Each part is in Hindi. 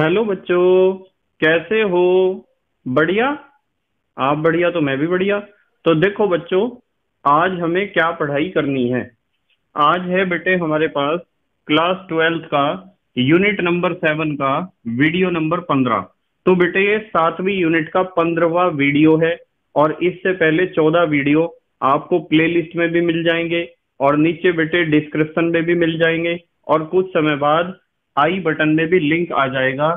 हेलो बच्चों, कैसे हो? बढ़िया? आप बढ़िया तो मैं भी बढ़िया। तो देखो बच्चों, आज हमें क्या पढ़ाई करनी है? आज है बेटे हमारे पास क्लास ट्वेल्थ का, यूनिट नंबर सेवन का, वीडियो नंबर पंद्रह। तो बेटे, ये सातवीं यूनिट का पंद्रहवा वीडियो है और इससे पहले चौदह वीडियो आपको प्लेलिस्ट में भी मिल जाएँगे और नीचे बेटे डिस्क्रिप्शन में भी मिल जाएँगे और कुछ समय बाद आई बटन में भी लिंक आ जाएगा,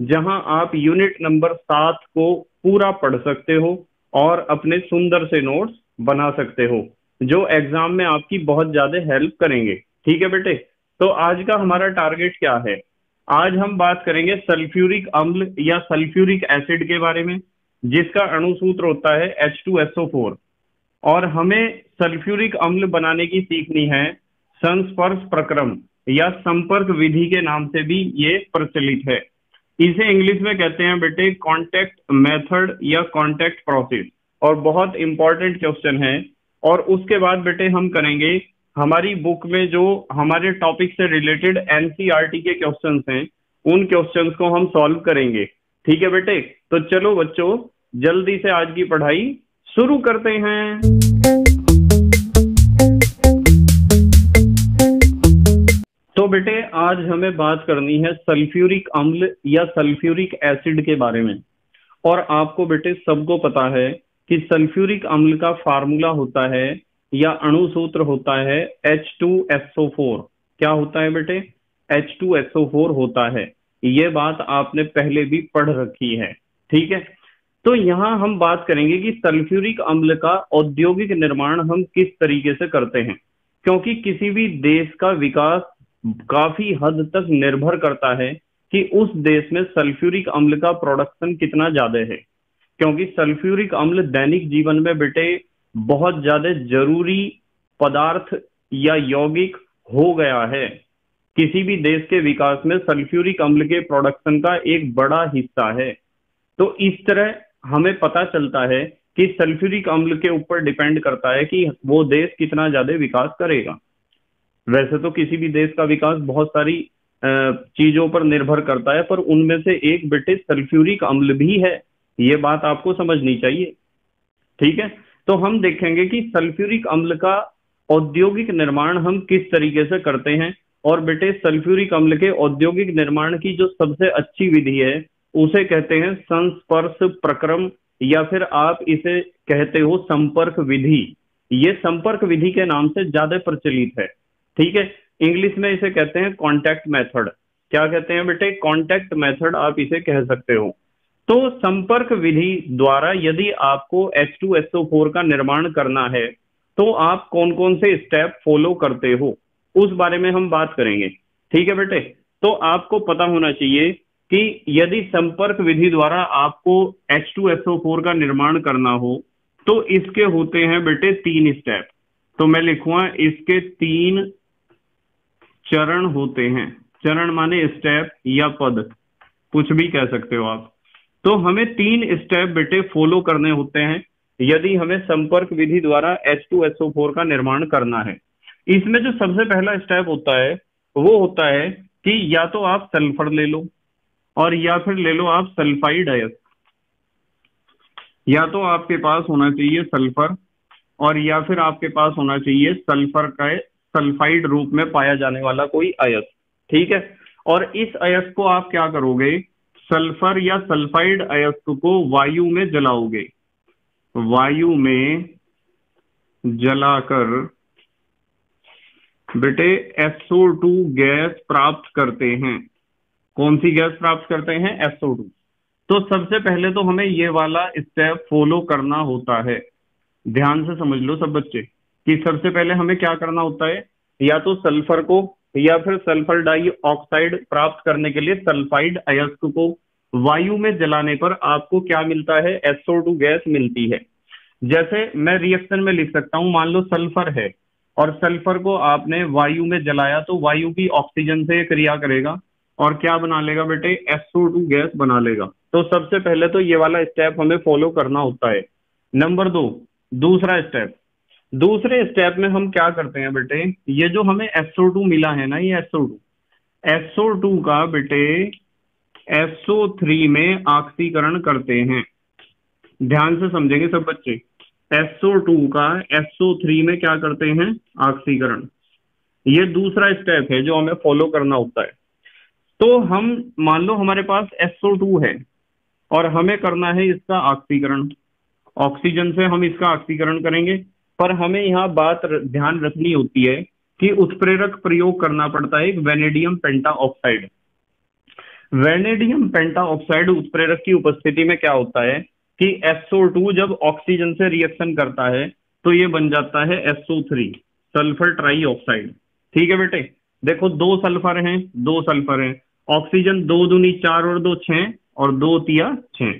जहाँ आप यूनिट नंबर सात को पूरा पढ़ सकते हो और अपने सुंदर से नोट्स बना सकते हो, जो एग्ज़ाम में आपकी बहुत ज़्यादा हेल्प करेंगे। ठीक है बेटे? तो आज का हमारा टारगेट क्या है? आज हम बात करेंगे सल्फ्यूरिक अम्ल या सल्फ्यूरिक एसिड के बारे में, जिसका अणुसूत्र होता है H2SO4 और हमें सल्फ्यूरिक अम्ल बनाने की सीखनी है संस्पर्श प्रक्रम। या संपर्क विधि के नाम से भी ये प्रचलित है। इसे इंग्लिश में कहते हैं बेटे कॉन्टेक्ट मेथड या कॉन्टेक्ट प्रोसेस और बहुत इंपॉर्टेंट क्वेश्चन है। और उसके बाद बेटे हम करेंगे, हमारी बुक में जो हमारे टॉपिक से रिलेटेड एनसीईआरटी के क्वेश्चन हैं, उन क्वेश्चन को हम सॉल्व करेंगे। ठीक है बेटे? तो चलो बच्चों, जल्दी से आज की पढ़ाई शुरू करते हैं। तो बेटे, आज हमें बात करनी है सल्फ्यूरिक अम्ल या सल्फ्यूरिक एसिड के बारे में। और आपको बेटे, सबको पता है कि सल्फ्यूरिक अम्ल का फार्मूला होता है या अणुसूत्र होता है H2SO4 क्या होता है बेटे? H2SO4 होता है। ये बात आपने पहले भी पढ़ रखी है। ठीक है? तो यहाँ हम बात करेंगे कि सल्फ्यूरिक अम्ल का औद्योगिक निर्माण हम किस तरीके से करते हैं। क्योंकि किसी भी देश का विकास काफ़ी हद तक निर्भर करता है कि उस देश में सल्फ्यूरिक अम्ल का प्रोडक्शन कितना ज़्यादा है। क्योंकि सल्फ्यूरिक अम्ल दैनिक जीवन में बेटे बहुत ज़्यादा ज़रूरी पदार्थ या यौगिक हो गया है। किसी भी देश के विकास में सल्फ्यूरिक अम्ल के प्रोडक्शन का एक बड़ा हिस्सा है। तो इस तरह हमें पता चलता है कि सल्फ्यूरिक अम्ल के ऊपर डिपेंड करता है कि वो देश कितना ज़्यादा विकास करेगा। वैसे तो किसी भी देश का विकास बहुत सारी चीज़ों पर निर्भर करता है, पर उनमें से एक ब्रिटिश सल्फ्यूरिक अम्ल भी है, ये बात आपको समझनी चाहिए। ठीक है? तो हम देखेंगे कि सल्फ्यूरिक अम्ल का औद्योगिक निर्माण हम किस तरीके से करते हैं, और ब्रिटिश सल्फ्यूरिक अम्ल के औद्योगिक निर्माण की जो सबसे अच्छी विधि है, उसे कहते हैं संस्पर्श प्रक्रम, या फिर आप इसे कहते हो संपर्क विधि। ये संपर्क विधि के नाम से ज़्यादा प्रचलित है। ठीक है? इंग्लिश में इसे कहते हैं कॉन्टैक्ट मेथड क्या कहते हैं बेटे? कॉन्टैक्ट मेथड आप इसे कह सकते हो। तो संपर्क विधि द्वारा यदि आपको H2SO4 का निर्माण करना है तो आप कौन कौन से स्टेप फॉलो करते हो? उस बारे में हम बात करेंगे। ठीक है बेटे? तो आपको पता होना चाहिए कि यदि संपर्क विधि द्वारा आपको H2SO4 का निर्माण करना हो तो इसके होते हैं बेटे तीन स्टेप तो मैं लिखूँगा, इसके तीन चरण होते हैं। चरण माने स्टेप या पद। कुछ भी कह सकते हो आप। तो हमें तीन स्टेप बेटे फॉलो करने होते हैं। यदि हमें संपर्क विधि द्वारा H2SO4 का निर्माण करना है। इसमें जो सबसे पहला स्टेप होता है, वो होता है कि या तो आप सल्फ़र ले लो और या फिर ले लो आप सल्फाइड अयस्क या तो आपके पास होना चाहिए सल्फ़र और या फिर आपके पास होना चाहिए सल्फ़र का सल्फाइड रूप में पाया जाने वाला कोई अयस्क, ठीक है? और इस अयस्क को आप क्या करोगे? सल्फ़र या सल्फाइड अयस्क को वायु में जलाओगे। वायु में जलाकर बेटे SO2 गैस प्राप्त करते हैं। कौन सी गैस प्राप्त करते हैं? SO2 तो सबसे पहले तो हमें ये वाला स्टेप फॉलो करना होता है। ध्यान से समझ लो सब बच्चे। कि सबसे पहले हमें क्या करना होता है? या तो सल्फ़र को, या फिर सल्फ़र डाइऑक्साइड प्राप्त करने के लिए सल्फाइड अयस्क को वायु में जलाने पर आपको क्या मिलता है? SO2 गैस मिलती है। जैसे मैं रिएक्शन में लिख सकता हूँ, मान लो सल्फ़र है और सल्फ़र को आपने वायु में जलाया तो वायु की ऑक्सीजन से क्रिया करेगा और क्या बना लेगा बेटे? एसओ टू गैस बना लेगा। तो सबसे पहले तो ये वाला स्टेप हमें फॉलो करना होता है। नंबर दो, दूसरा स्टेप दूसरे स्टेप में हम क्या करते हैं बेटे? ये जो हमें SO2 मिला है ना, ये SO2 SO2 का बेटे SO3 में ऑक्सीकरण करते हैं। ध्यान से समझेंगे सब बच्चे। SO2 का SO3 में क्या करते हैं? ऑक्सीकरण ये दूसरा स्टेप है जो हमें फॉलो करना होता है। तो हम, मान लो हमारे पास SO2 है और हमें करना है इसका ऑक्सीकरण ऑक्सीजन से हम इसका ऑक्सीकरण करेंगे। पर हमें यहाँ बात ध्यान रखनी होती है कि उत्प्रेरक प्रयोग करना पड़ता है vanadium penta oxide. Vanadium penta oxide उत्प्रेरक की उपस्थिति में क्या होता है कि SO2 जब ऑक्सीजन से रिएक्शन करता है तो ये बन जाता है SO3 सल्फ़र ट्राई ऑक्साइड ठीक है बेटे? देखो, दो सल्फ़र हैं, दो सल्फ़र हैं। ऑक्सीजन दो दूनी चार और दो छह, और दो तिया छह।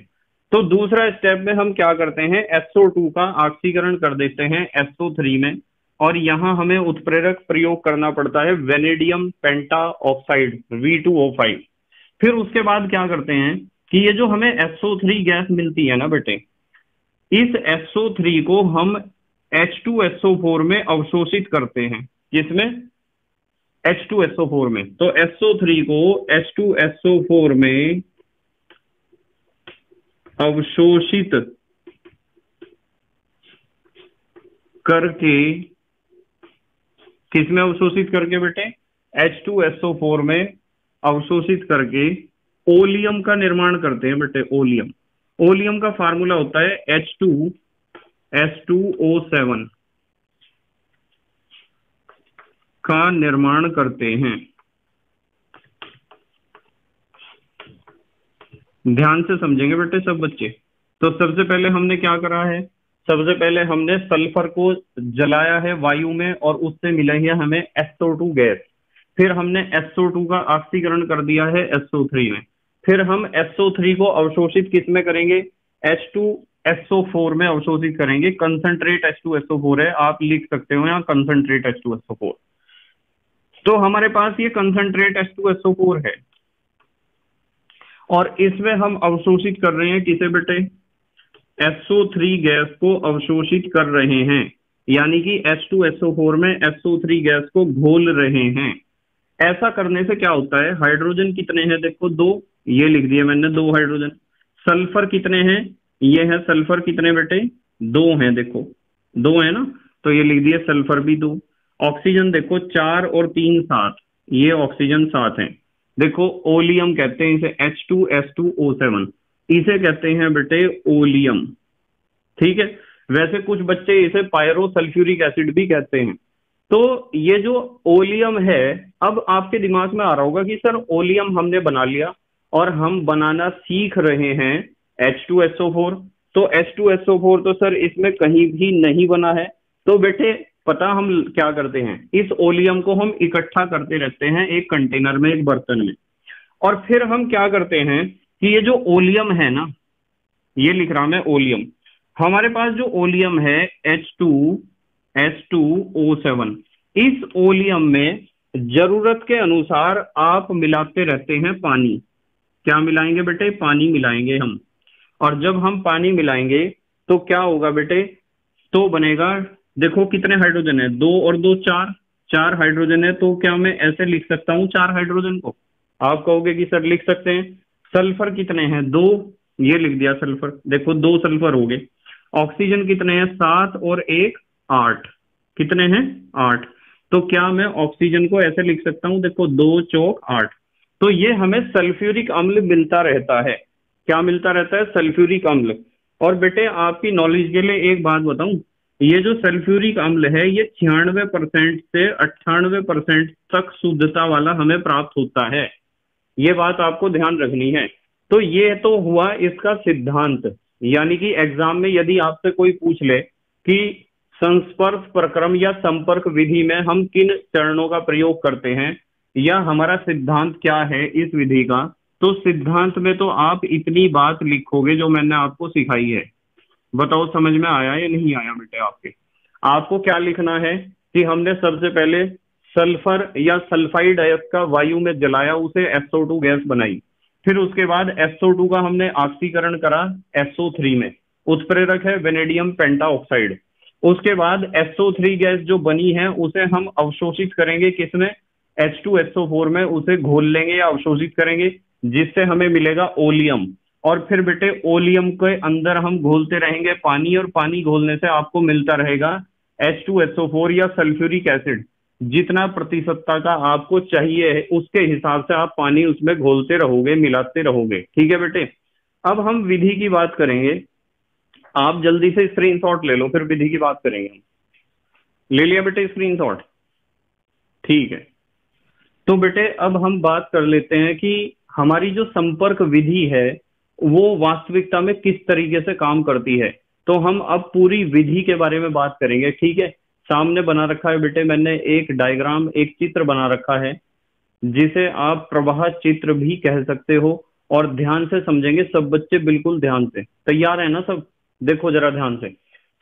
तो दूसरा स्टेप में हम क्या करते हैं? SO2 का ऑक्सीकरण कर देते हैं SO3 में। और यहाँ हमें उत्प्रेरक प्रयोग करना पड़ता है वेनेडियम पेंटा ऑक्साइड V2O5 फिर उसके बाद क्या करते हैं कि ये जो हमें SO3 गैस मिलती है ना बेटे, इस SO3 को हम H2SO4 में अवशोषित करते हैं। किसमें? H2SO4 में। तो SO3 को H2SO4 में अवशोषित करके, किसमें अवशोषित करके बेटे? H2SO4 में अवशोषित करके ओलियम का निर्माण करते हैं बेटे, ओलियम। ओलियम का फार्मूला होता है H2S2O7 का निर्माण करते हैं। ध्यान से समझेंगे बेटे सब बच्चे। तो सबसे पहले हमने क्या करा है? सबसे पहले हमने सल्फ़र को जलाया है वायु में और उससे मिला है हमें SO2 गैस। फिर हमने SO2 का ऑक्सीकरण कर दिया है SO3 में। फिर हम SO3 को अवशोषित किसमें करेंगे? H2SO4 में अवशोषित करेंगे। कंसंट्रेट H2SO4 है। आप लिख सकते हो यहाँ कंसंट्रेट H2SO4 तो हमारे पास ये कंसंट्रेट H2SO4 है। और इसमें हम अवशोषित कर रहे हैं किसे बेटे? SO3 गैस को अवशोषित कर रहे हैं। यानी कि H2SO4 में SO3 गैस को घोल रहे हैं। ऐसा करने से क्या होता है? हाइड्रोजन कितने हैं? देखो, दो। ये लिख दिया मैंने, दो हाइड्रोजन। सल्फ़र कितने हैं? ये है सल्फ़र कितने बेटे? दो हैं, देखो। दो है ना? तो ये लिख दिया सल्फ़र भी दो। ऑक्सीजन देखो, चार और तीन सात। ये ऑक्सीजन सात है। देखो, ओलियम कहते हैं इसे H2S2O7 इसे कहते हैं बेटे ओलियम। ठीक है? वैसे कुछ बच्चे इसे पायरो सल्फ्यूरिक एसिड भी कहते हैं। तो ये जो ओलियम है, अब आपके दिमाग में आ रहा होगा कि सर ओलियम हमने बना लिया और हम बनाना सीख रहे हैं H2SO4 तो H2SO4 तो सर इसमें कहीं भी नहीं बना है। तो बेटे पता हम क्या करते हैं? इस ओलियम को हम इकट्ठा करते रहते हैं एक कंटेनर में, एक बर्तन में। और फिर हम क्या करते हैं कि ये जो ओलियम है ना, ये लिख रहा मैं ओलियम। हमारे पास जो ओलियम है H2 H2O7 इस ओलियम में ज़रूरत के अनुसार आप मिलाते रहते हैं पानी। क्या मिलाएँगे बेटे? पानी मिलाएँगे हम। और जब हम पानी मिलाएँगे तो क्या होगा बेटे? तो बनेगा देखो कितने हाइड्रोजन है। दो और दो चार चार हाइड्रोजन है तो क्या मैं ऐसे लिख सकता हूँ चार हाइड्रोजन को? आप कहोगे कि सर लिख सकते हैं। सल्फ़र कितने हैं? दो, ये लिख दिया सल्फ़र देखो, दो सल्फ़र हो गए। ऑक्सीजन कितने हैं? सात और एक, आठ। कितने हैं? आठ। तो क्या मैं ऑक्सीजन को ऐसे लिख सकता हूँ? देखो, दो, चौक, आठ। तो ये हमें सल्फ्यूरिक अम्ल मिलता रहता है। क्या मिलता रहता है? सल्फ्यूरिक अम्ल। और बेटे, आपकी नॉलेज के लिए एक बात बताऊँ। ये जो सल्फ्यूरिक अम्ल है, ये छियानवे परसेंट से अट्ठानवे परसेंट तक शुद्धता वाला हमें प्राप्त होता है। ये बात आपको ध्यान रखनी है। तो ये तो हुआ इसका सिद्धांत। यानी कि एग्ज़ाम में यदि आपसे कोई पूछ ले कि संस्पर्श प्रक्रम या संपर्क विधि में हम किन चरणों का प्रयोग करते हैं, या हमारा सिद्धांत क्या है इस विधि का तो सिद्धांत में तो आप इतनी बात लिखोगे जो मैंने आपको सिखाई है। बताओ, समझ में आया या नहीं आया बेटे आपके? आपको क्या लिखना है कि हमने सबसे पहले सल्फ़र या सल्फाइड अयस्क का वायु में जलाया, उसे SO2 गैस बनाई। फिर उसके बाद SO2 का हमने ऑक्सीकरण करा SO3 में। उत्प्रेरक है वेनेडियम पेंटा ऑक्साइड उसके बाद SO3 गैस जो बनी है, उसे हम अवशोषित करेंगे किसमें? H2SO4 में। उसे घोल लेंगे या अवशोषित करेंगे, जिससे हमें मिलेगा ओलियम। और फिर बेटे, ओलियम के अंदर हम घोलते रहेंगे पानी और पानी घोलने से आपको मिलता रहेगा H2SO4 या सल्फ्यूरिक एसिड। जितना प्रतिशतता का आपको चाहिए है उसके हिसाब से आप पानी उसमें घोलते रहोगे, मिलाते रहोगे। ठीक है बेटे? अब हम विधि की बात करेंगे। आप जल्दी से स्क्रीन स्क्रीनशॉट ले लो, फिर विधि की बात करेंगे हम। ले लिया बेटे स्क्रीन स्क्रीनशॉट ठीक है। तो बेटे, अब हम बात कर लेते हैं कि हमारी जो संपर्क विधि है वो वास्तविकता में किस तरीके से काम करती है। तो हम अब पूरी विधि के बारे में बात करेंगे, ठीक है? सामने बना रखा है बेटे मैंने एक डायग्राम एक चित्र बना रखा है, जिसे आप प्रवाह चित्र भी कह सकते हो और ध्यान से समझेंगे, सब बच्चे बिल्कुल ध्यान से। तैयार है ना सब? देखो जरा ध्यान से।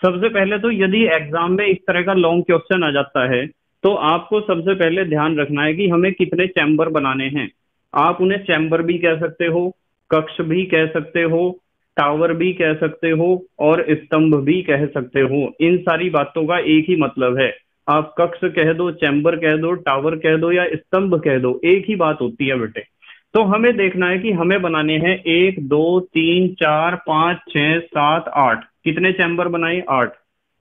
सबसे पहले तो यदि एग्ज़ाम में इस तरह का लॉन्ग क्वेश्चन आ जाता है तो आपको सबसे पहले ध्यान रखना है कि हमें कितने चैम्बर बनाने हैं। आप उन्हें चैम्बर भी कह सकते हो कक्ष भी कह सकते हो, टावर भी कह सकते हो और स्तंभ भी कह सकते हो। इन सारी बातों का एक ही मतलब है। आप कक्ष कह दो, चैम्बर कह दो, टावर कह दो या स्तंभ कह दो, एक ही बात होती है बेटे। तो हमें देखना है कि हमें बनाने हैं एक, दो, तीन, चार, पाँच छ सात, आठ। कितने चैम्बर बनाए? आठ।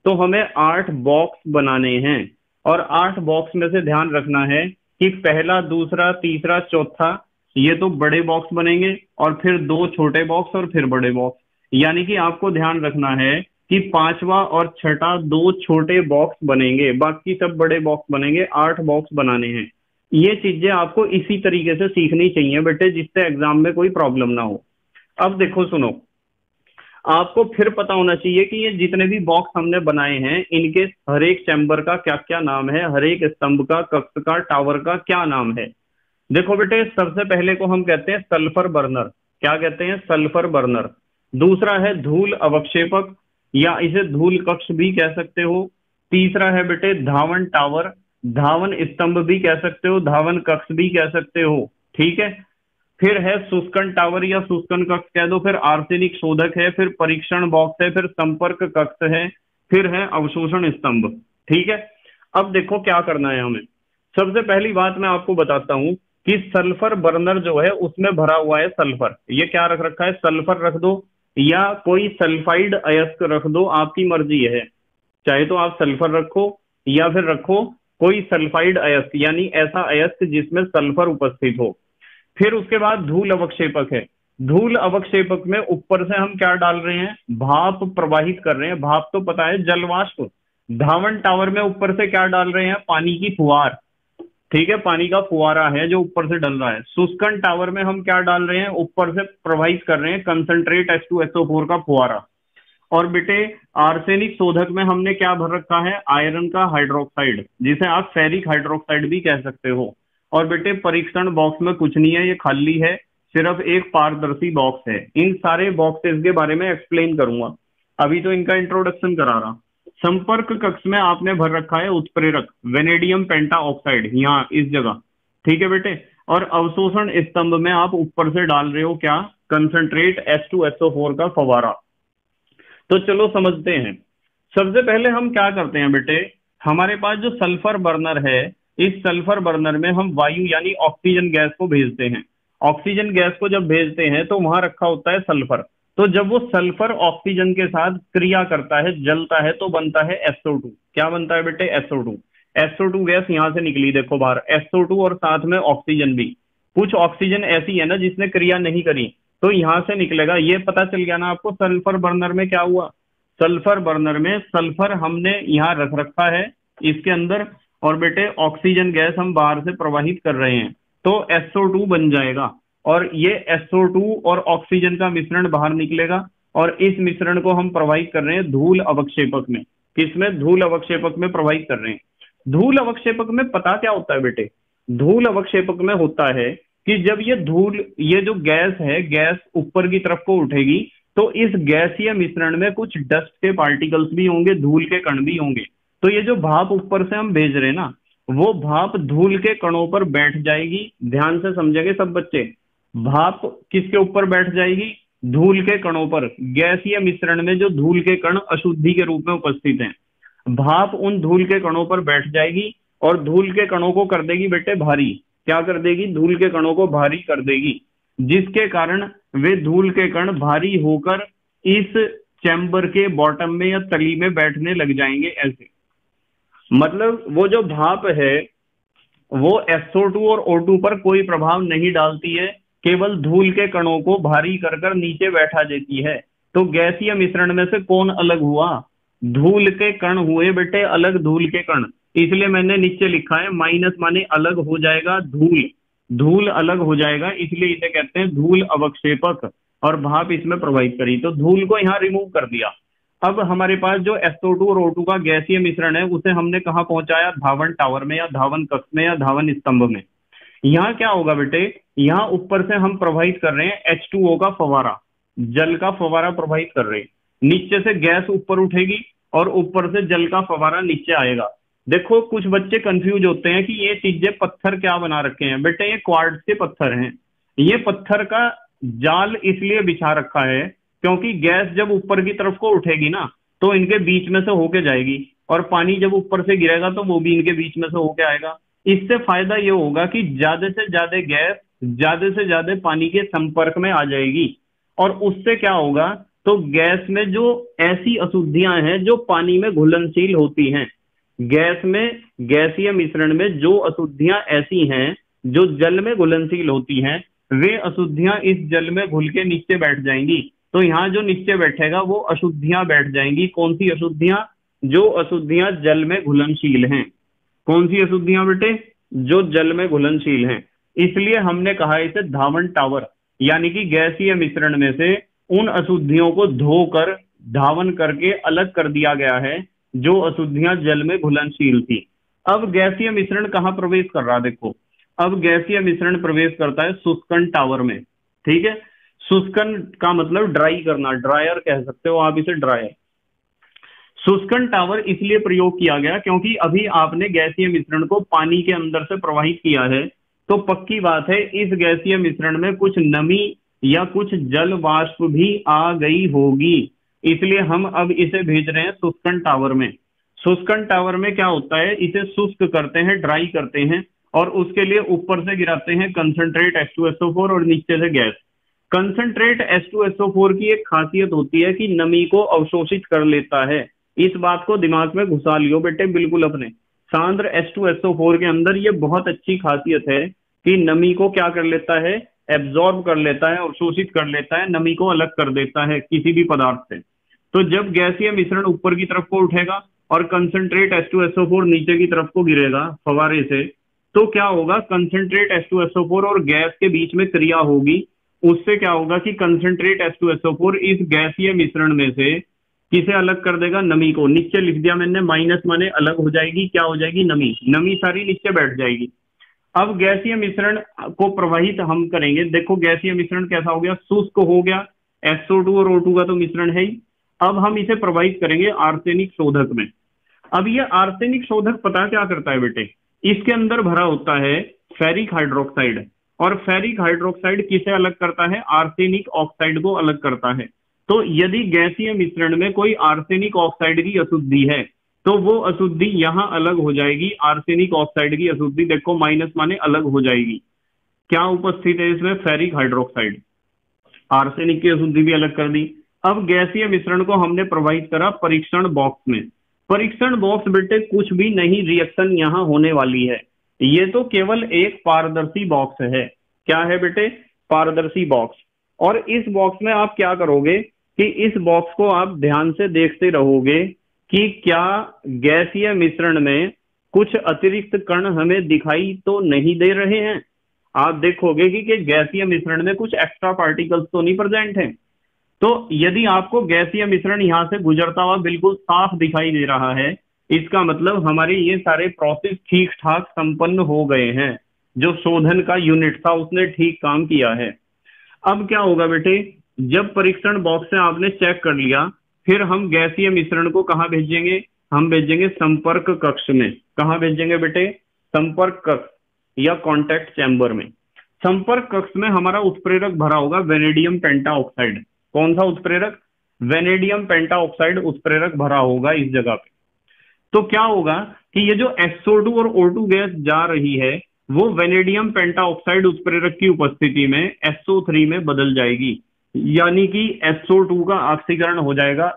तो हमें आठ बॉक्स बनाने हैं। और आठ बॉक्स में से ध्यान रखना है कि पहला, दूसरा, तीसरा, चौथा ये तो बड़े बॉक्स बनेंगे और फिर दो छोटे बॉक्स और फिर बड़े बॉक्स यानी कि आपको ध्यान रखना है कि पांचवा और छठा दो छोटे बॉक्स बनेंगे, बाकी सब बड़े बॉक्स बनेंगे, आठ बॉक्स बनाने हैं। ये चीज़ें आपको इसी तरीके से सीखनी चाहिए बेटे, जिससे एग्ज़ाम में कोई प्रॉब्लम ना हो। अब देखो, सुनो। आपको फिर पता होना चाहिए कि ये जितने भी बॉक्स हमने बनाए हैं, इनके हरेक चैम्बर का क्या क्या नाम है, हरेक स्तंभ का, कक्ष का टावर का क्या नाम है। देखो बेटे, सबसे पहले को हम कहते हैं सल्फ़र बर्नर। क्या कहते हैं? Sulphur burner. दूसरा है धूल अवक्षेपक, या इसे धूल कक्ष भी कह सकते हो। तीसरा है बेटे, धावन टावर। धावन स्तंभ भी कह सकते हो, धावन कक्ष भी कह सकते हो। ठीक है? फिर है सुस्कन टावर या सुस्कन कक्ष कह दो। फिर आर्सेनिक शोधक है, फिर परीक्षण बॉक्स है, फिर संपर्क कक्ष है, फिर है अवशोषण स्तंभ। ठीक है? अब देखो क्या करना है हमें। सबसे पहली बात मैं आपको बताता हूँ कि सल्फ़र बर्नर जो है उसमें भरा हुआ है सल्फ़र। ये क्या रख रखा है? सल्फ़र रख दो या कोई सल्फाइड अयस्क रख दो, आपकी मर्ज़ी है। चाहे तो आप सल्फ़र रखो या फिर रखो कोई सल्फाइड अयस्क, यानी ऐसा अयस्क जिसमें सल्फ़र उपस्थित हो। फिर उसके बाद धूल अवक्षेपक है। धूल अवक्षेपक में ऊपर से हम क्या डाल रहे हैं? भाप प्रवाहित कर रहे हैं। भाप तो पता है जलवाष्प। धावन टावर में ऊपर से क्या डाल रहे हैं? पानी की फुहार। ठीक है, पानी का फुहारा है जो ऊपर से डल रहा है। सुस्कन टावर में हम क्या डाल रहे हैं? ऊपर से प्रवाहित कर रहे हैं concentrate S two SO four का फुहारा। और बेटे, आर्सेनिक शोधक में हमने क्या भर रखा है? आयरन का हाइड्रोक्साइड जिसे आप फेरिक हाइड्रोक्साइड भी कह सकते हो। और बेटे, परीक्षण बॉक्स में कुछ नहीं है, ये खाली है, सिर्फ़ एक पारदर्शी बॉक्स है। इन सारे बॉक्सेस के बारे में एक्सप्लेन करूँगा। अभी तो इनका इंट्रोडक्शन करा रहा। संपर्क कक्ष में आपने भर रखा है उत्प्रेरक वेनेडियम पेंटा ऑक्साइड यहाँ, इस जगह। ठीक है बेटे? और अवशोषण स्तंभ में आप ऊपर से डाल रहे हो क्या? Concentrate S two SO four का फवारा। तो चलो, समझते हैं। सबसे पहले हम क्या करते हैं बेटे? हमारे पास जो सल्फ़र बर्नर है, इस सल्फ़र बर्नर में हम वायु यानी ऑक्सीजन गैस को भेजते हैं। ऑक्सीजन गैस को जब भेजते हैं तो वहाँ रखा होता है सल्फ़र। तो जब वो सल्फ़र ऑक्सीजन के साथ क्रिया करता है, जलता है तो बनता है SO2 क्या बनता है बेटे? SO2 SO2 गैस यहाँ से निकली, देखो बाहर। SO2 और साथ में ऑक्सीजन भी। कुछ ऑक्सीजन ऐसी है ना जिसने क्रिया नहीं करी। तो यहाँ से निकलेगा। ये पता चल गया ना आपको, सल्फ़र बर्नर में क्या हुआ? सल्फ़र बर्नर में सल्फ़र हमने यहाँ रख रखा है इसके अंदर। और बेटे, ऑक्सीजन गैस हम बाहर से प्रवाहित कर रहे हैं। तो SO2 बन जाएगा। और ये SO2 और ऑक्सीजन का मिश्रण बाहर निकलेगा और इस मिश्रण को हम प्रवाहित कर रहे हैं धूल अवक्षेपक में। किसमें? धूल अवक्षेपक में प्रवाहित कर रहे हैं। धूल अवक्षेपक में पता क्या होता है बेटे? धूल अवक्षेपक में होता है कि जब ये धूल, ये जो गैस है, गैस ऊपर की तरफ़ को उठेगी तो इस गैसीय मिश्रण में कुछ डस्ट के पार्टिकल्स भी होंगे, धूल के कण भी होंगे। तो ये जो भाप ऊपर से हम भेज रहे हैं ना, वो भाप धूल के कणों पर बैठ जाएगी। ध्यान से समझेंगे सब बच्चे। भाप किसके ऊपर बैठ जाएगी? धूल के कणों पर। गैसीय मिश्रण में जो धूल के कण अशुद्धि के रूप में उपस्थित हैं। भाप उन धूल के कणों पर बैठ जाएगी और धूल के कणों को कर देगी बेटे भारी। क्या कर देगी? धूल के कणों को भारी कर देगी। जिसके कारण वे धूल के कण भारी होकर इस चैम्बर के बॉटम में या तली में बैठने लग जाएँगे ऐसे। मतलब वो जो भाप है, वो SO2 और O2 पर कोई प्रभाव नहीं डालती है। केवल धूल के कणों को भारी कर कर नीचे बैठा देती है। तो गैसीय मिश्रण में से कौन अलग हुआ? धूल के कण हुए बेटे, अलग धूल के कण। इसलिए मैंने नीचे लिखा है, माइनस माने अलग हो जाएगा धूल। धूल अलग हो जाएगा, इसलिए इसे कहते हैं धूल अवक्षेपक, और भाप इसमें प्रवाहित करी। तो धूल को यहाँ रिमूव कर दिया। अब हमारे पास जो SO2 और O2 का गैसीय मिश्रण है, उसे हमने कहा पहुँचाया? धावन टावर में या धावन कक्ष में या धावन स्तंभ में? यहाँ क्या होगा बेटे? यहाँ ऊपर से हम प्रवाहित कर रहे हैं H2O का फवारा। जल का फवारा प्रवाहित कर रहे हैं। नीचे से गैस ऊपर उठेगी और ऊपर से जल का फवारा नीचे आएगा। देखो, कुछ बच्चे कंफ्यूज होते हैं कि ये चीज़ें पत्थर क्या बना रखे हैं? बेटे, ये क्वार्ट्स के पत्थर हैं। ये पत्थर का जाल इसलिए बिछा रखा है क्योंकि गैस जब ऊपर की तरफ़ को उठेगी ना तो इनके बीच में से होके जाएगी। और पानी जब ऊपर से गिरेगा तो वो भी इनके बीच में से होके आएगा। इससे फ़ायदा ये होगा कि ज़्यादा से ज़्यादा गैस ज़्यादा से ज़्यादा पानी के संपर्क में आ जाएगी। और उससे क्या होगा तो गैस में जो ऐसी अशुद्धियाँ हैं जो पानी में घुलनशील होती हैं, गैस में गैसीय मिश्रण में जो अशुद्धियाँ ऐसी हैं जो जल में घुलनशील होती हैं, वे अशुद्धियाँ इस जल में घुल के नीचे बैठ जाएँगी। तो यहाँ जो नीचे बैठेगा, वो अशुद्धियाँ बैठ जाएँगी। कौन सी अशुद्धियाँ? जो अशुद्धियाँ जल में घुलनशील हैं। कौन सी अशुद्धियाँ बेटे? जो जल में घुलनशील हैं। इसलिए हमने कहा इसे धावन टावर, यानी कि गैसीय मिश्रण में से उन अशुद्धियों को धोकर, धावन करके अलग कर दिया गया है, जो अशुद्धियाँ जल में घुलनशील थी। अब गैसीय मिश्रण कहाँ प्रवेश कर रहा देखो, अब गैसीय मिश्रण प्रवेश करता है शुष्कन टावर में, ठीक है? शुष्कन का मतलब ड्राई करना, ड्रायर कह सकते हो आप इसे ड्रायर। शुष्कन टावर इसलिए प्रयोग किया गया क्योंकि अभी आपने गैसीय मिश्रण को पानी के अंदर से प्रवाहित किया है। तो पक्की बात है, इस गैसीय मिश्रण में कुछ नमी या कुछ जल वाष्प भी आ गई होगी। इसलिए हम अब इसे भेज रहे हैं शुष्कन टावर में। शुष्कन टावर में क्या होता है, इसे शुष्क करते हैं, ड्राई करते हैं और उसके लिए ऊपर से गिराते हैं कंसंट्रेट H2SO4 और नीचे से गैस। कंसंट्रेट H2SO4 की एक खासियत होती है कि नमी को अवशोषित कर लेता है। इस बात को दिमाग में घुसा लियो बेटे, बिल्कुल अपने। सांद्र H2SO4 के अंदर ये बहुत अच्छी खासियत है कि नमी को क्या कर लेता है? एब्जॉर्ब कर लेता है और शोषित कर लेता है। नमी को अलग कर देता है किसी भी पदार्थ से। तो जब गैसीय मिश्रण ऊपर की तरफ़ को उठेगा और concentrate S to concentrate H2SO4 नीचे की तरफ़ को गिरेगा फवारे से तो क्या होगा? Concentrate S to concentrate H2SO4 और गैस के बीच में क्रिया होगी। उससे क्या होगा कि concentrate S to concentrate H2SO4 इस गैसीय मिश्रण में से किसे अलग कर देगा? नमी को। नीचे लिख दिया मैंने माइनस माने अलग हो जाएगी। क्या हो जाएगी? नमी। नमी सारी नीचे बैठ जाएगी। अब गैसीय मिश्रण को प्रवाहित हम करेंगे। देखो, गैसीय मिश्रण कैसा हो गया? शुष्क हो गया। SO2 और O2 का तो मिश्रण है ही। अब हम इसे प्रवाहित करेंगे आर्सेनिक शोधक में। अब ये आर्सेनिक शोधक पता क्या करता है बेटे? इसके अंदर भरा होता है फेरिक हाइड्रोक्साइड और फेरिक हाइड्रोक्साइड किसे अलग करता है? आर्सेनिक ऑक्साइड को अलग करता है। तो यदि गैसीय मिश्रण में कोई आर्सेनिक ऑक्साइड की अशुद्धि है तो वो अशुद्धि यहाँ अलग हो जाएगी। आर्सेनिक ऑक्साइड की अशुद्धि देखो, माइनस माने अलग हो जाएगी। क्या उपस्थित है इसमें? Ferric hydroxide. आर्सेनिक की अशुद्धि भी अलग कर दी। अब गैसीय मिश्रण को हमने प्रवाहित करा परीक्षण बॉक्स में। परीक्षण बॉक्स बेटे, कुछ भी नहीं रिएक्शन यहाँ होने वाली है। ये तो केवल एक पारदर्शी बॉक्स है। क्या है बेटे? पारदर्शी बॉक्स और इस बॉक्स में आप क्या करोगे? कि इस बॉक्स को आप ध्यान से देखते रहोगे कि क्या गैसीय मिश्रण में कुछ अतिरिक्त कण हमें दिखाई तो नहीं दे रहे हैं। आप देखोगे कि, कि गैसीय मिश्रण में कुछ एक्स्ट्रा पार्टिकल्स तो नहीं प्रेजेंट हैं। तो यदि आपको गैसीय मिश्रण यहाँ से गुजरता हुआ बिल्कुल साफ़ दिखाई दे रहा है इसका मतलब हमारे ये सारे प्रोसेस ठीक ठाक संपन्न हो गए हैं। जो शोधन का यूनिट था उसने ठीक काम किया है। अब क्या होगा बेटे? जब परीक्षण बॉक्स से आपने चेक कर लिया, फिर हम गैसीय मिश्रण को कहा भेजेंगे? हम भेजेंगे संपर्क कक्ष में। कहा भेजेंगे बेटे? संपर्क कक्ष या कॉन्टेक्ट चैम्बर में। संपर्क कक्ष में हमारा उत्प्रेरक भरा होगा वेनेडियम पेंटा ऑक्साइड कौन सा उत्प्रेरक? वेनेडियम पेंटा ऑक्साइड उत्प्रेरक भरा होगा इस जगह पे। तो क्या होगा कि ये जो SO2 और O2 गैस जा रही है, वो वेनेडियम पेंटा ऑक्साइड उत्प्रेरक की उपस्थिति में SO3 में बदल जाएगी। यानी कि SO2 का ऑक्सीकरण हो जाएगा।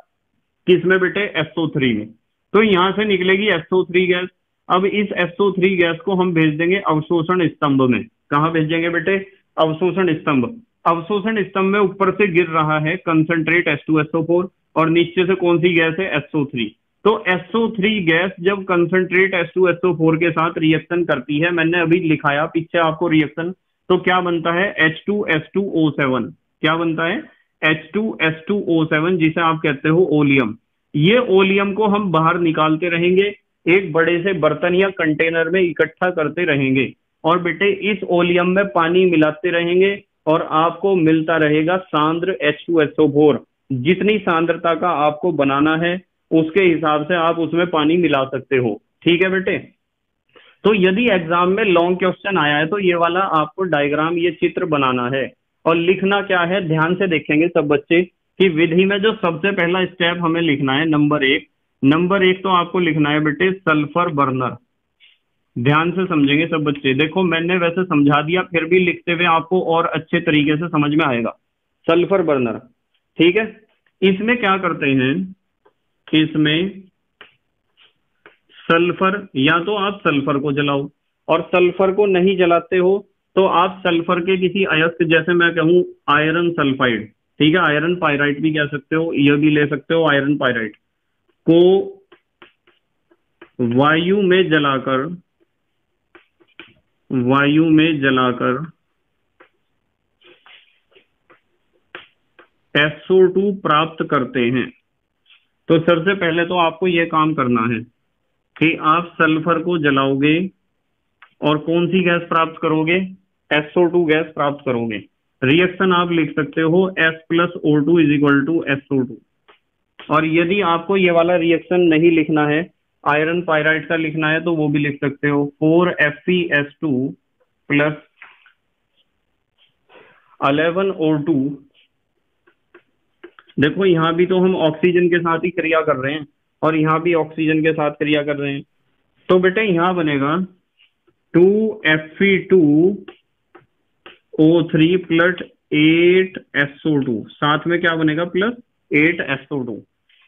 किसमें बेटे? SO3 में। तो यहाँ से निकलेगी SO3 गैस। अब इस SO3 गैस को हम भेज देंगे अवशोषण स्तंभ में। कहा भेजेंगे बेटे? अवशोषण स्तंभ। अवशोषण स्तंभ में ऊपर से गिर रहा है कंसंट्रेट H2SO4 और नीचे से कौन सी गैस है? SO3 तो SO3 गैस जब कंसंट्रेट H2SO4 के साथ रिएक्शन करती है, मैंने अभी लिखाया, पीछे आपको रिएक्शन तो क्या बनता है? H2S2O7 क्या बनता है? H2S2O7 जिसे आप कहते हो ओलियम। ये ओलियम को हम बाहर निकालते रहेंगे, एक बड़े से बर्तन या कंटेनर में इकट्ठा करते रहेंगे। और बेटे, इस ओलियम में पानी मिलाते रहेंगे और आपको मिलता रहेगा सांद्र H2SO4 जितनी सांद्रता का आपको बनाना है, उसके हिसाब से आप उसमें पानी मिला सकते हो। ठीक है बेटे? तो यदि एग्ज़ाम में लॉन्ग क्वेश्चन आया है तो ये वाला आपको डायग्राम ये चित्र बनाना है। और लिखना क्या है, ध्यान से देखेंगे सब बच्चे, कि विधि में जो सबसे पहला स्टेप हमें लिखना है नंबर एक। नंबर एक तो आपको लिखना है बेटे सल्फ़र बर्नर ध्यान से समझेंगे सब बच्चे। देखो, मैंने वैसे समझा दिया, फिर भी लिखते हुए आपको और अच्छे तरीके से समझ में आएगा। सल्फ़र बर्नर ठीक है? इसमें क्या करते हैं? इसमें सल्फ़र या तो आप सल्फ़र को जलाओ, और सल्फ़र को नहीं जलाते हो तो आप सल्फ़र के किसी अयस्क, जैसे मैं कहूँ आयरन सल्फाइड ठीक है? आयरन पायराइट भी कह सकते हो यह भी ले सकते हो आयरन पायराइट को वायु में जलाकर, वायु में जलाकर SO2 प्राप्त करते हैं। तो सबसे पहले तो आपको यह काम करना है कि आप सल्फ़र को जलाओगे और कौन सी गैस प्राप्त करोगे? SO2 गैस प्राप्त करोगे। रिएक्शन आप लिख सकते हो S plus O two is equal to SO two और यदि आपको ये वाला रिएक्शन नहीं लिखना है आयरन पायराइड का लिखना है तो वो भी लिख सकते हो। Four F P S two plus eleven O two देखो, यहाँ भी तो हम ऑक्सीजन के साथ ही क्रिया कर रहे हैं और यहाँ भी ऑक्सीजन के साथ क्रिया कर रहे हैं। तो बेटे, यहाँ बनेगा two F C two O three plus eight SO two साथ में क्या बनेगा प्लस एट एसओ टू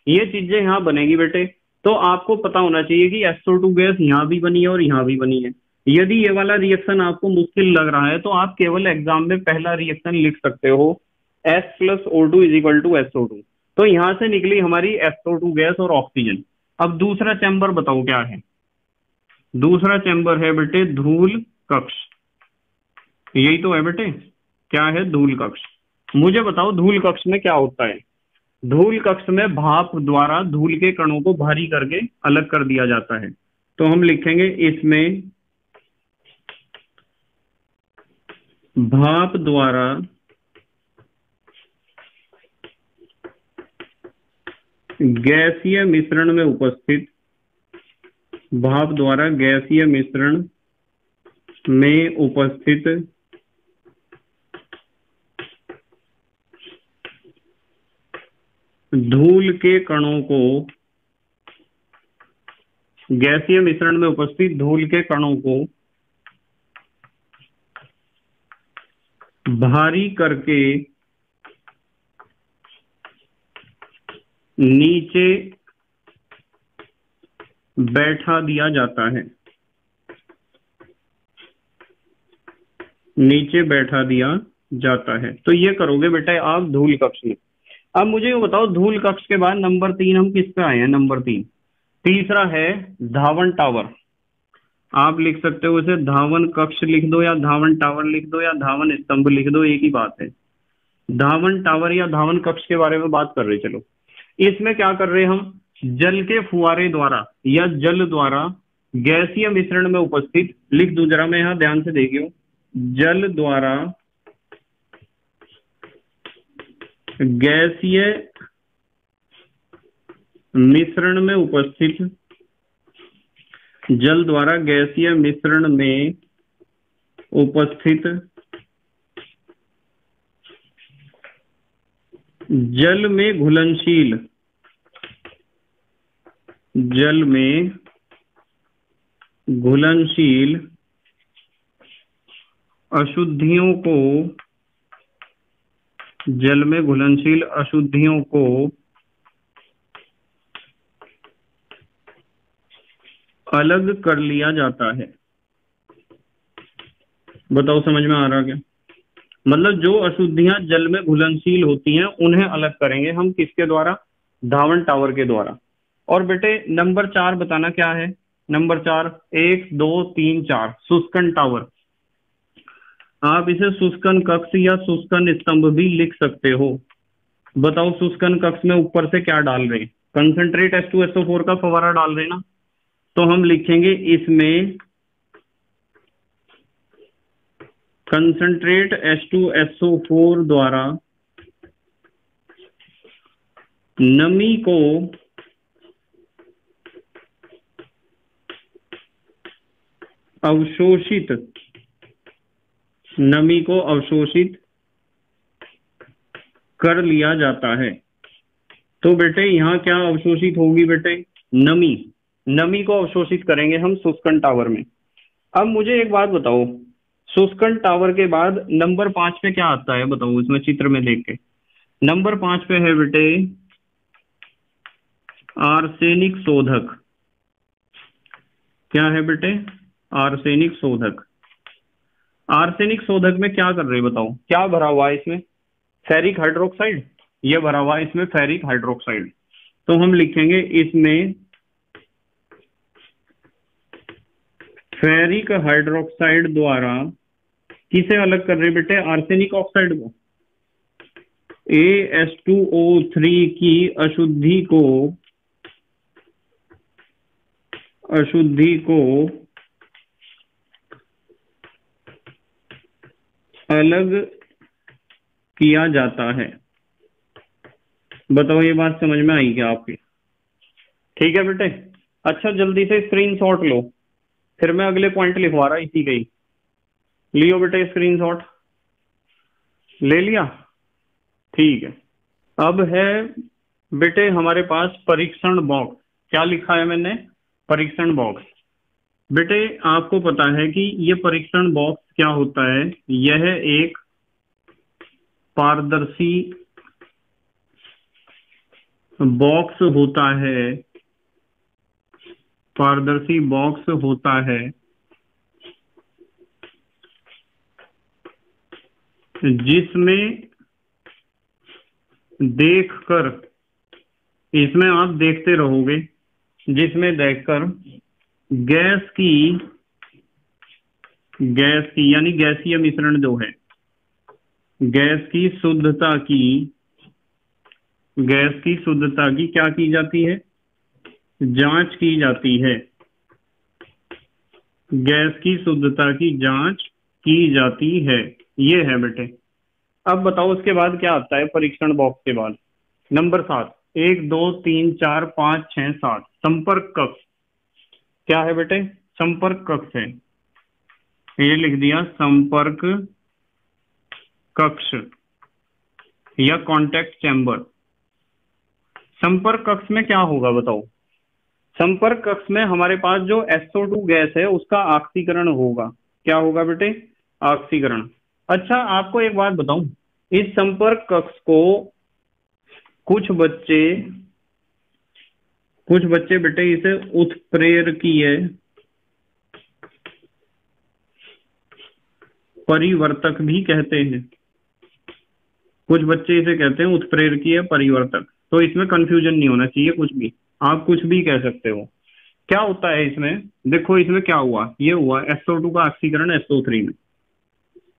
ये चीज़ें यहाँ बनेगी बेटे। तो आपको पता होना चाहिए कि एसओ टू गैस यहाँ भी बनी है और यहाँ भी बनी है। यदि ये वाला रिएक्शन आपको मुश्किल लग रहा है तो आप केवल एग्ज़ाम में पहला रिएक्शन लिख सकते हो। S plus O two is equal to SO two तो यहाँ से निकली हमारी एसओ टू गैस और ऑक्सीजन अब दूसरा चैम्बर बताओ क्या है? दूसरा चैम्बर है बेटे धूल कक्ष। यही तो है बेटे। क्या है धूल कक्ष? मुझे बताओ धूल कक्ष में क्या होता है? धूल कक्ष में भाप द्वारा धूल के कणों को भारी करके अलग कर दिया जाता है। तो हम लिखेंगे इसमें, भाप द्वारा गैसीय मिश्रण में उपस्थित, भाप द्वारा गैसीय मिश्रण में उपस्थित धूल के कणों को, गैसीय मिश्रण में उपस्थित धूल के कणों को भारी करके नीचे बैठा दिया जाता है। नीचे बैठा दिया जाता है। तो ये करोगे बेटा आप धूल कक्ष में। अब मुझे ये बताओ, धूल कक्ष के बाद नंबर तीन हम किस पे आए हैं? नंबर तीन। तीसरा है धावन टावर। आप लिख सकते हो इसे धावन कक्ष लिख दो या धावन टावर लिख दो या धावन स्तंभ लिख दो, एक ही बात है। धावन टावर या धावन कक्ष के बारे में बात कर रहे चलो। इसमें क्या कर रहे हम? जल के फुआरे द्वारा या जल द्वारा गैसीय मिश्रण में उपस्थित, लिख दू जरा मैं यहाँ ध्यान से देखियो। जल द्वारा गैसीय मिश्रण में उपस्थित, जल द्वारा गैसीय मिश्रण में उपस्थित जल में घुलनशील, जल में घुलनशील अशुद्धियों को जल में घुलनशील अशुद्धियों को अलग कर लिया जाता है। बताओ समझ में आ रहा क्या? मतलब जो अशुद्धियाँ जल में घुलनशील होती हैं, उन्हें अलग करेंगे हम किसके द्वारा? धावन टावर के द्वारा। और बेटे, नंबर चार बताना क्या है? नंबर चार, एक, दो, तीन, चार सुस्कन टावर। आप इसे सुस्कन कक्ष या सुस्कन स्तंभ भी लिख सकते हो। बताओ सुस्कन कक्ष में ऊपर से क्या डाल रहे concentrate S two SO four का फवारा डाल रहे ना? तो हम लिखेंगे इसमें concentrate S two SO four द्वारा नमी को अवशोषित नमी को अवशोषित कर लिया जाता है। तो बेटे, यहाँ क्या अवशोषित होगी बेटे? नमी। नमी को अवशोषित करेंगे हम सुस्कन टावर में। अब मुझे एक बात बताओ। सुस्कन टावर के बाद नंबर पाँच पे क्या आता है बताओ इसमें चित्र में देख के। नंबर पाँच पे है बेटे, आर्सेनिक शोधक। क्या है बेटे? आर्सेनिक शोधक। आर्सेनिक शोधक में क्या कर रहे बताओ? क्या भरा हुआ है इसमें? Ferric hydroxide? ये भरा हुआ है इसमें फेरिक हाइड्रोक्साइड। तो हम लिखेंगे इसमें फेरिक हाइड्रोक्साइड द्वारा किसे अलग कर रहे बेटे? आर्सेनिक ऑक्साइड को। A S two O three की अशुद्धि को अशुद्धि को अलग किया जाता है। बताओ, ये बात समझ में आई क्या आपकी? ठीक है बेटे। अच्छा जल्दी से स्क्रीनशॉट लो। फिर मैं अगले पॉइंट लिखवा रहा इसी के लियो बेटे स्क्रीनशॉट ले लिया? ठीक है। अब है बेटे हमारे पास परीक्षण बॉक्स क्या लिखा है मैंने? परीक्षण बॉक्स बेटे, आपको पता है कि ये परीक्षण बॉक्स क्या होता है? यह एक पारदर्शी बॉक्स होता है। पारदर्शी बॉक्स होता है। जिसमें देखकर, इसमें आप देखते रहोगे, जिसमें देखकर गैस की गैस की, यानी गैसीय मिश्रण जो है, गैस की शुद्धता की, गैस की शुद्धता की क्या की जाती है? जाँच की जाती है। गैस की शुद्धता की जाँच की जाती है। ये है बेटे। अब बताओ उसके बाद क्या आता है परीक्षण बॉक्स के बाद। नंबर सात। एक, दो, तीन, चार, पाँच, छह, सात। संपर्क कक्ष। क्या है बेटे? संपर्क कक्ष है। ये लिख दिया, संपर्क कक्ष या कॉन्टेक्ट चैम्बर संपर्क कक्ष में क्या होगा बताओ? संपर्क कक्ष में हमारे पास जो SO2 गैस है, उसका ऑक्सीकरण होगा। क्या होगा बेटे? ऑक्सीकरण अच्छा आपको एक बात बताऊँ। इस संपर्क कक्ष को कुछ बच्चे कुछ बच्चे बेटे इसे उत्प्रेर उत्प्रेरकीय परिवर्तक भी कहते हैं। कुछ बच्चे इसे कहते हैं उत्प्रेरकीय परिवर्तक। तो इसमें कंफ्यूजन नहीं होना चाहिए कुछ भी। आप कुछ भी कह सकते हो। क्या होता है इसमें? देखो इसमें क्या हुआ? ये हुआ SO2 का ऑक्सीकरण SO3 में।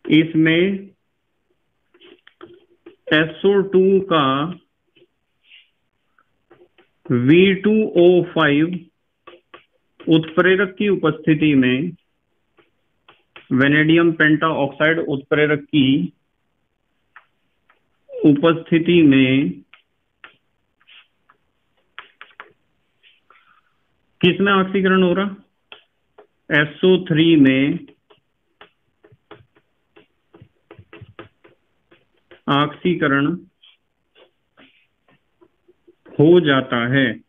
इसमें SO2 का V2O5 उत्प्रेरक की उपस्थिति में वेनेडियम पेंटा ऑक्साइड उत्प्रेरक की उपस्थिति में किसमें ऑक्सीकरण हो रहा? SO3 में ऑक्सीकरण हो जाता है।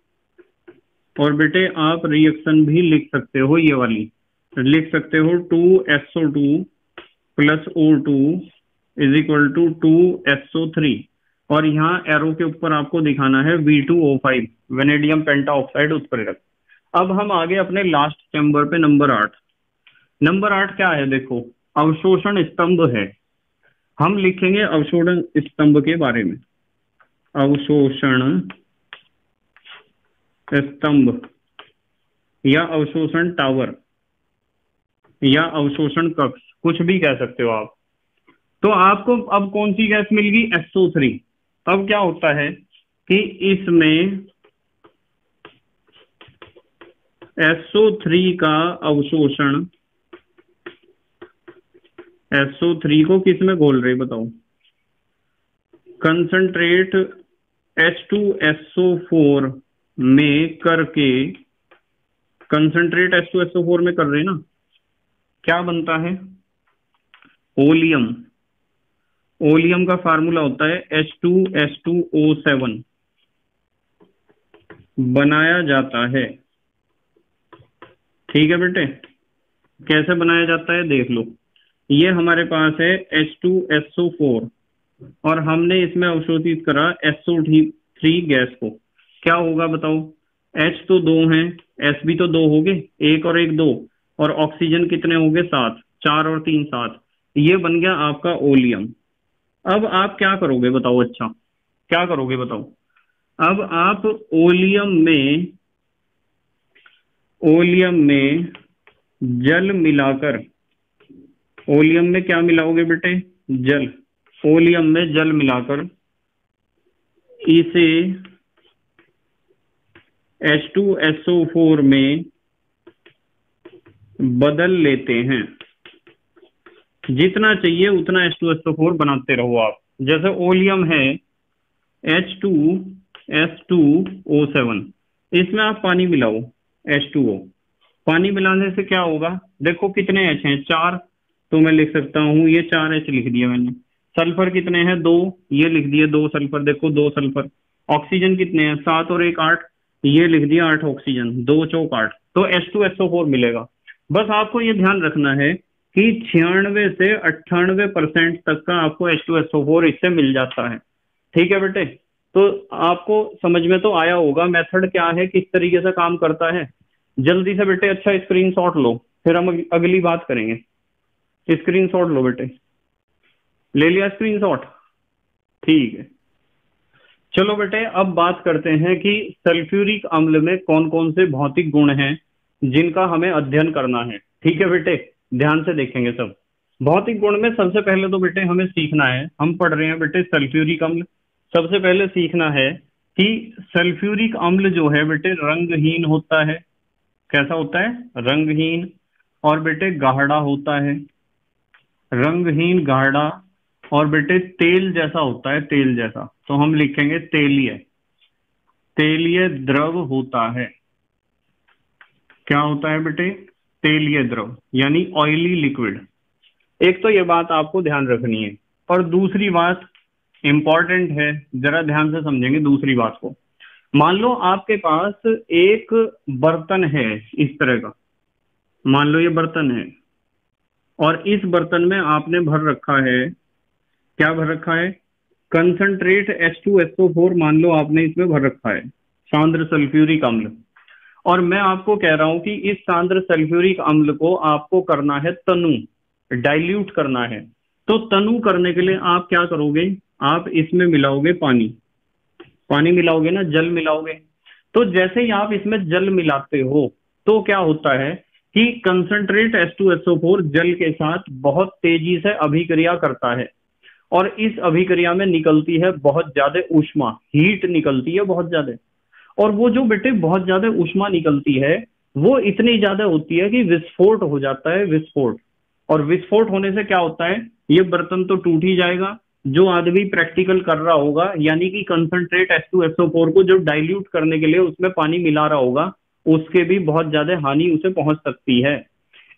और बेटे, आप रिएक्शन भी लिख सकते हो ये वाली। लिख सकते हो two SO two plus O two is equal to two SO three और यहाँ एरो के ऊपर आपको दिखाना है V two O five vanadium penta oxide उत्प्रेरक। अब हम आगे अपने लास्ट चैम्बर पे नंबर आठ। नंबर आठ क्या है देखो? अवशोषण स्तंभ है। हम लिखेंगे अवशोषण स्तंभ के बारे में। अवशोषण स्तंभ, या अवशोषण टावर, या अवशोषण कक्ष, कुछ भी कह सकते हो आप। तो आपको अब कौन सी गैस मिल गई एसओ थ्री अब क्या होता है कि इसमें एसओ थ्री का अवशोषण एसओ थ्री को किसमें घोल रहे बताओ? Concentrate H two SO four में करके concentrate S two SO four में कर रहे हैं ना? क्या बनता है? ओलियम। ओलियम का फार्मूला होता है H two S two O seven बनाया जाता है। ठीक है बेटे? कैसे बनाया जाता है? देख लो। ये हमारे पास है एच टू एसओ फोर और हमने इसमें अवशोषित करा एसओ थ्री गैस को। क्या होगा बताओ? एच तो दो हैं एस भी तो दो हो गए एक और एक दो। और ऑक्सीजन कितने हो गए सात। चार और तीन, सात। ये बन गया आपका ओलियम। अब आप क्या करोगे बताओ अच्छा? क्या करोगे बताओ? अब आप ओलियम में ओलियम में जल मिलाकर, ओलियम में क्या मिलाओगे बेटे? जल। ओलियम में जल मिलाकर, इसे H2SO4 में बदल लेते हैं। जितना चाहिए उतना H2SO4 बनाते रहो आप। जैसे ओलियम है H2S2O7 इसमें आप पानी मिलाओ H2O पानी मिलाने से क्या होगा? देखो कितने H हैं, चार तो मैं लिख सकता हूँ, ये चार H लिख दिया मैंने। सल्फ़र कितने हैं? दो। ये लिख दिए दो सल्फ़र, देखो दो सल्फ़र। ऑक्सीजन कितने हैं? सात और एक आठ। ये लिख दिया आठ ऑक्सीजन दो चौक आठ तो एस टू एसओ फोर मिलेगा। बस आपको ये ध्यान रखना है कि छियानवे से अट्ठानवे परसेंट तक का आपको एच टू एसओ फोर इससे मिल जाता है। ठीक है बेटे? तो आपको समझ में तो आया होगा मेथड क्या है, किस तरीके से काम करता है। जल्दी से बेटे अच्छा स्क्रीन शॉट लो, फिर हम अगली बात करेंगे। स्क्रीन शॉट लो बेटे। ले लिया स्क्रीन शॉट ठीक है। चलो बेटे, अब बात करते हैं कि सल्फ्यूरिक अम्ल में कौन कौन से भौतिक गुण हैं जिनका हमें अध्ययन करना है। ठीक है बेटे? ध्यान से देखेंगे सब। भौतिक गुण में सबसे पहले तो बेटे हमें सीखना है। हम पढ़ रहे हैं बेटे सल्फ्यूरिक अम्ल। सबसे पहले सीखना है कि सल्फ्यूरिक अम्ल जो है बेटे, रंगहीन होता है। कैसा होता है? रंगहीन। और बेटे, गाढ़ा होता है। रंगहीन, गाढ़ा। और बेटे, तेल जैसा होता है, तेल जैसा। तो हम लिखेंगे तेलीय। तेलीय द्रव होता है। क्या होता है बेटे? तेलीय द्रव, यानी ऑयली लिक्विड एक तो ये बात आपको ध्यान रखनी है। और दूसरी बात इंपॉर्टेंट है, जरा ध्यान से समझेंगे दूसरी बात को। मान लो आपके पास एक बर्तन है इस तरह का। मान लो ये बर्तन है। और इस बर्तन में आपने भर रखा है क्या भर रखा है? Concentrate H two SO four मान लो आपने इसमें भर रखा है। सांद्र सल्फ्यूरिक अम्ल। और मैं आपको कह रहा हूँ कि इस सांद्र सल्फ्यूरिक अम्ल को आपको करना है तनु। डाइल्यूट करना है। तो तनु करने के लिए आप क्या करोगे? आप इसमें मिलाओगे पानी। पानी मिलाओगे ना? जल मिलाओगे। तो जैसे ही आप इसमें जल मिलाते हो तो क्या होता है कि concentrate S two SO four जल के साथ बहुत तेज़ी से अभिक्रिया करता है। और इस अभिक्रिया में निकलती है बहुत ज़्यादा उष्मा हीट निकलती है बहुत ज़्यादा। और वो जो बेटे बहुत ज़्यादा उष्मा निकलती है, वो इतनी ज़्यादा होती है कि विस्फोट हो जाता है, विस्फोट। और विस्फोट होने से क्या होता है? ये बर्तन तो टूट ही जाएगा। जो आदमी प्रैक्टिकल कर रहा होगा, यानी कि concentrate S two SO four को जो डाइल्यूट करने के लिए उसमें पानी मिला रहा होगा, उसके भी बहुत ज़्यादा हानि उसे पहुँच सकती है।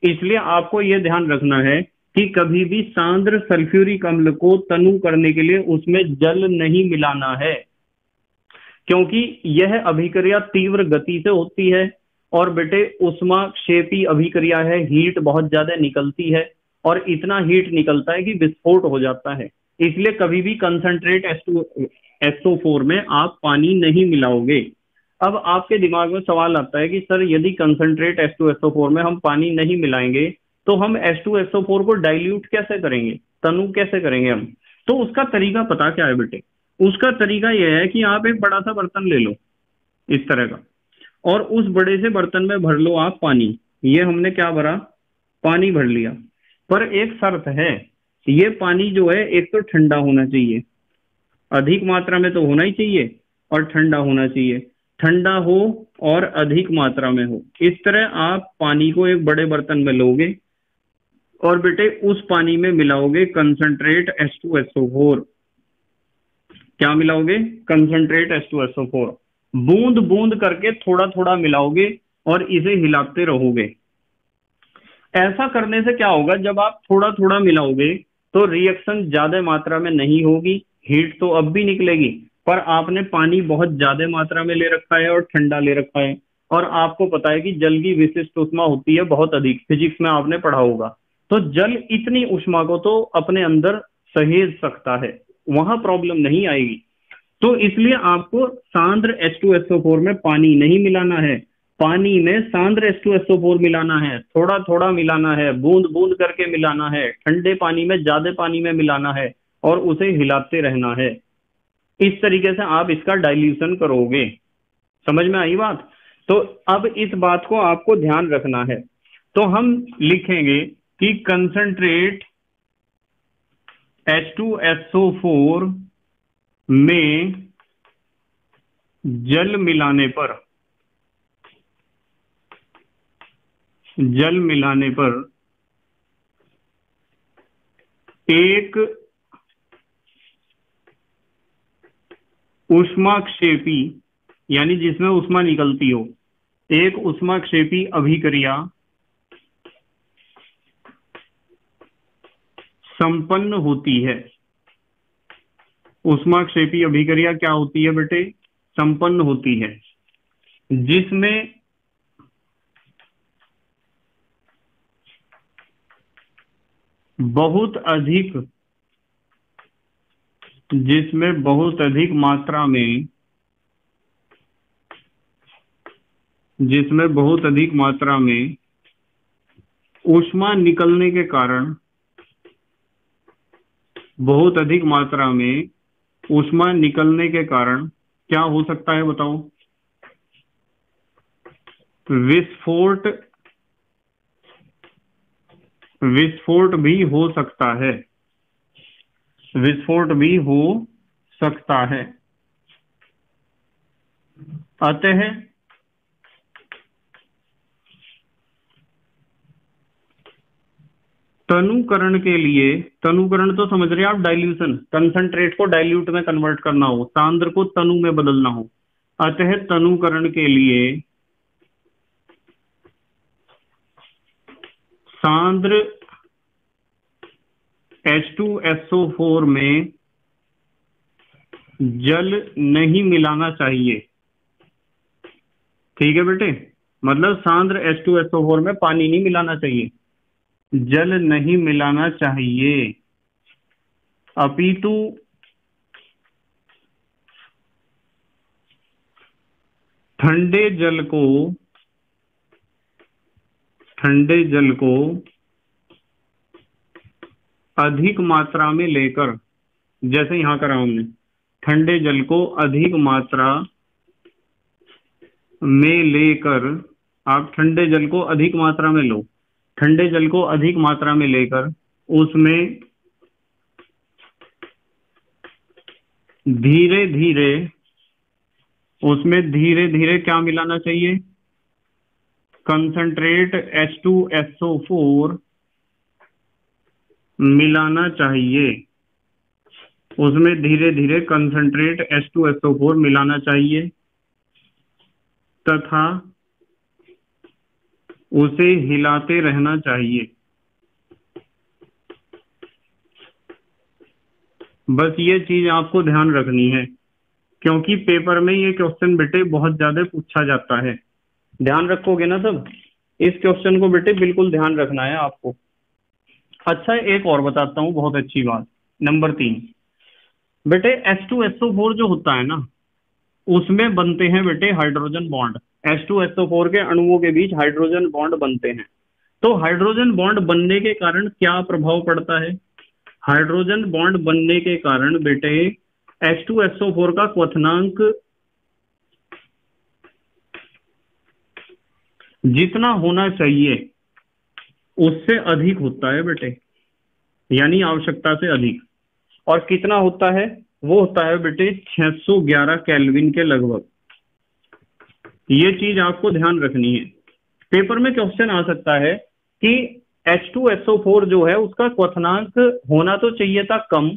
इसलिए आपको यह ध्यान रखना है कि कभी भी सांद्र सल्फ्यूरिक अम्ल को तनु करने के लिए उसमें जल नहीं मिलाना है। क्योंकि यह अभिक्रिया तीव्र गति से होती है और बेटे उष्मा क्षेपी अभिक्रिया है हीट बहुत ज़्यादा निकलती है और इतना हीट निकलता है कि विस्फोट हो जाता है। इसलिए कभी भी कंसंट्रेट एसओ फोर में आप पानी नहीं मिलाओगे। अब आपके दिमाग में सवाल आता है कि, सर, यदि concentrate S two SO four में हम पानी नहीं मिलाएँगे तो हम एस टू एसओ फोर को डाइल्यूट कैसे करेंगे? तनु कैसे करेंगे हम? तो उसका तरीका पता क्या है बेटे? उसका तरीका यह है कि आप एक बड़ा सा बर्तन ले लो, इस तरह का। और उस बड़े से बर्तन में भर लो आप पानी। ये हमने क्या भरा? पानी भर लिया। पर एक शर्त है, ये पानी जो है, एक तो ठंडा होना चाहिए। अधिक मात्रा में तो होना ही चाहिए और ठंडा होना चाहिए। ठंडा हो और अधिक मात्रा में हो। इस तरह आप पानी को एक बड़े बर्तन में लोगे और बेटे, उस पानी में मिलाओगे concentrate S two SO four क्या मिलाओगे? Concentrate S two SO four बूंद बूंद करके थोड़ा थोड़ा मिलाओगे और इसे हिलाते रहोगे। ऐसा करने से क्या होगा, जब आप थोड़ा थोड़ा मिलाओगे तो रिएक्शन ज़्यादा मात्रा में नहीं होगी हीट तो अब भी निकलेगी, पर आपने पानी बहुत ज़्यादा मात्रा में ले रखा है और ठंडा ले रखा है। और आपको पता है कि जल की विशिष्ट उष्मा होती है, बहुत अधिक। फिजिक्स में आपने पढ़ा होगा। तो जल इतनी उष्मा को तो अपने अंदर सहेज सकता है, वहाँ प्रॉब्लम नहीं आएगी। तो इसलिए आपको सांद्र H2SO4 में पानी नहीं मिलाना है। पानी में सांद्र H2SO4 मिलाना है थोड़ा थोड़ा मिलाना है बूंद बूंद करके मिलाना है, ठंडे पानी में, ज़्यादा पानी में मिलाना है और उसे हिलाते रहना है। इस तरीके से आप इसका डाइल्यूशन करोगे। समझ में आई बात? तो अब इस बात को आपको ध्यान रखना है। तो हम लिखेंगे कि कंसंट्रेट H2SO4 में जल मिलाने पर, जल मिलाने पर एक उष्माक्षेपी, यानी जिसमें उष्मा निकलती हो, एक उष्माक्षेपी अभिक्रिया संपन्न होती है। उष्माक्षेपी अभिक्रिया क्या होती है बेटे? संपन्न होती है। जिसमें बहुत अधिक, जिसमें बहुत अधिक मात्रा में, जिसमें बहुत अधिक मात्रा में ऊष्मा निकलने के कारण बहुत अधिक मात्रा में उष्मा निकलने के कारण क्या हो सकता है बताओ? विस्फोट विस्फोट भी हो सकता है। विस्फोट भी हो सकता है। अतः तनुकरण के लिए, तनुकरण तो समझ रहे हैं आप डाइल्यूशन कंसंट्रेट को डाइल्यूट में कन्वर्ट करना हो, सांद्र को तनु में बदलना हो। अतः तनुकरण के लिए सांद्र H2SO4 में जल नहीं मिलाना चाहिए। ठीक है बेटे? मतलब सांद्र H2SO4 में पानी नहीं मिलाना चाहिए। जल नहीं मिलाना चाहिए। अपितु ठंडे जल को, ठंडे जल को अधिक मात्रा में लेकर, जैसे यहाँ करा हमने, ठंडे जल को अधिक मात्रा में लेकर, आप ठंडे जल को अधिक मात्रा में लो। ठंडे जल को अधिक मात्रा में लेकर उसमें धीरे धीरे, उसमें धीरे धीरे क्या मिलाना चाहिए? कंसंट्रेट H2SO4 मिलाना चाहिए। उसमें धीरे धीरे कंसंट्रेट H2SO4 मिलाना चाहिए। तथा उसे हिलाते रहना चाहिए। बस ये चीज़ आपको ध्यान रखनी है, क्योंकि पेपर में ये क्वेश्चन बेटे बहुत ज़्यादा पूछा जाता है। ध्यान रखोगे ना सब इस क्वेश्चन को बेटे बिल्कुल ध्यान रखना है आपको। अच्छा एक और बताता हूँ, बहुत अच्छी बात। नंबर तीन। बेटे H2SO4 जो होता है ना, उसमें बनते हैं बेटे हाइड्रोजन बॉन्ड। H2SO4 के अणुओं के बीच हाइड्रोजन बॉन्ड बनते हैं। तो हाइड्रोजन बॉन्ड बनने के कारण क्या प्रभाव पड़ता है? हाइड्रोजन बॉन्ड बनने के कारण बेटे H2SO4 का क्वथनांक जितना होना चाहिए, उससे अधिक होता है बेटे। यानी आवश्यकता से अधिक। और कितना होता है? वो होता है बेटे 611 केल्विन के लगभग। ये चीज़ आपको ध्यान रखनी है। पेपर में क्वेश्चन आ सकता है कि H2SO4 जो है, उसका क्वथनांक होना तो चाहिए था कम,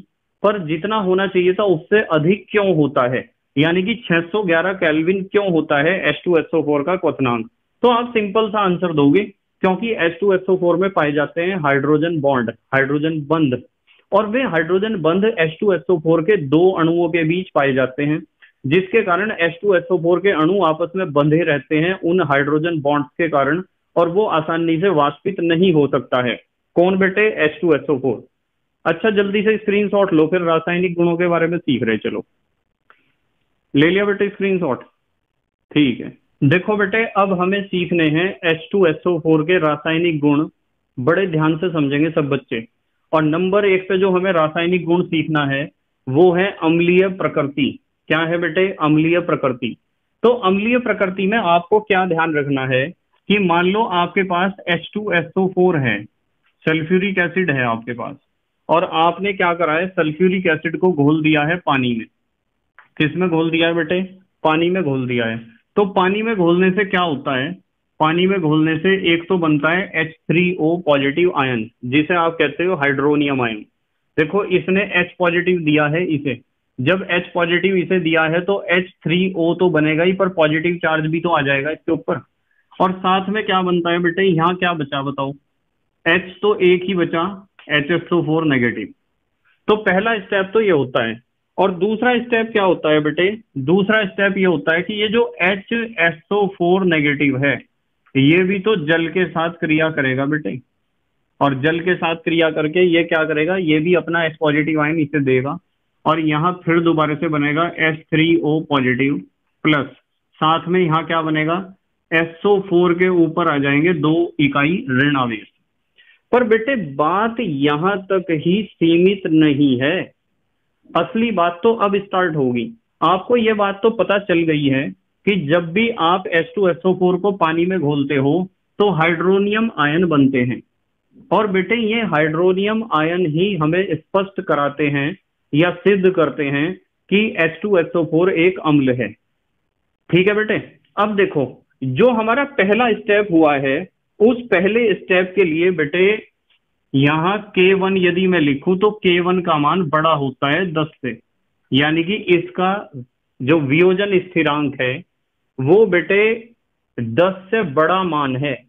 पर जितना होना चाहिए था उससे अधिक क्यों होता है? यानी कि 611 केल्विन क्यों होता है H2SO4 का क्वथनांक? तो आप सिंपल सा आंसर दोगे, क्योंकि H2SO4 में पाए जाते हैं हाइड्रोजन बॉन्ड हाइड्रोजन बंद। और वे हाइड्रोजन बंद H2SO4 के दो अणुओं के बीच पाए जाते हैं। जिसके कारण H2SO4 के अणु आपस में बंधे रहते हैं उन हाइड्रोजन बॉन्ड्स के कारण, और वो आसानी से वाष्पित नहीं हो सकता है। कौन बेटे? H2SO4 अच्छा जल्दी से स्क्रीनशॉट लो, फिर रासायनिक गुणों के बारे में सीख रहे चलो। ले लिया बेटे स्क्रीनशॉट ठीक है। देखो बेटे, अब हमें सीखने हैं H2SO4 के रासायनिक गुण। बड़े ध्यान से समझेंगे सब बच्चे। और नंबर एक पे जो हमें रासायनिक गुण सीखना है, वो है अम्लीय प्रकृति। क्या है बेटे? अम्लीय प्रकृति। तो अम्लीय प्रकृति में आपको क्या ध्यान रखना है कि मान लो आपके पास H2SO4 है। सल्फ्यूरिक एसिड है आपके पास। और आपने क्या करा है? सल्फ्यूरिक एसिड को घोल दिया है पानी में। किसमें घोल दिया है बेटे? पानी में घोल दिया है। तो पानी में घोलने से क्या होता है? पानी में घोलने से एक तो बनता है H3O पॉजिटिव आयन जिसे आप कहते हो हाइड्रोनियम आयन देखो, इसने एच पॉजिटिव दिया है इसे। जब H पॉजिटिव इसे दिया है तो H3O तो बनेगा ही, पर पॉजिटिव चार्ज भी तो आ जाएगा इसके ऊपर। और साथ में क्या बनता है बेटे? यहाँ क्या बचा बताओ? H तो एक ही बचा H S two four negative तो पहला स्टेप तो ये होता है। और दूसरा स्टेप क्या होता है बेटे? दूसरा स्टेप ये होता है कि ये जो एच एसओ फोर नेगेटिव है, ये भी तो जल के साथ क्रिया करेगा बेटे। और जल के साथ क्रिया करके ये क्या करेगा? ये भी अपना एच पॉजिटिव आयन इसे देगा। और यहाँ फिर दोबारा से बनेगा S three O positive plus साथ में यहाँ क्या बनेगा? एसओ फोर के ऊपर आ जाएँगे दो इकाई ऋण आवेश पर बेटे, बात यहाँ तक ही सीमित नहीं है। असली बात तो अब स्टार्ट होगी। आपको यह बात तो पता चल गई है कि जब भी आप H2SO4 को पानी में घोलते हो तो हाइड्रोनियम आयन बनते हैं। और बेटे, ये हाइड्रोनियम आयन ही हमें स्पष्ट कराते हैं या सिद्ध करते हैं कि H2SO4 एक अम्ल है। ठीक है बेटे? अब देखो, जो हमारा पहला स्टेप हुआ है, उस पहले स्टेप के लिए बेटे, यहाँ के वन यदि मैं लिखूं तो के वन का मान बड़ा होता है दस से। यानी कि इसका जो वियोजन स्थिरांक है, वो बेटे दस से बड़ा मान है।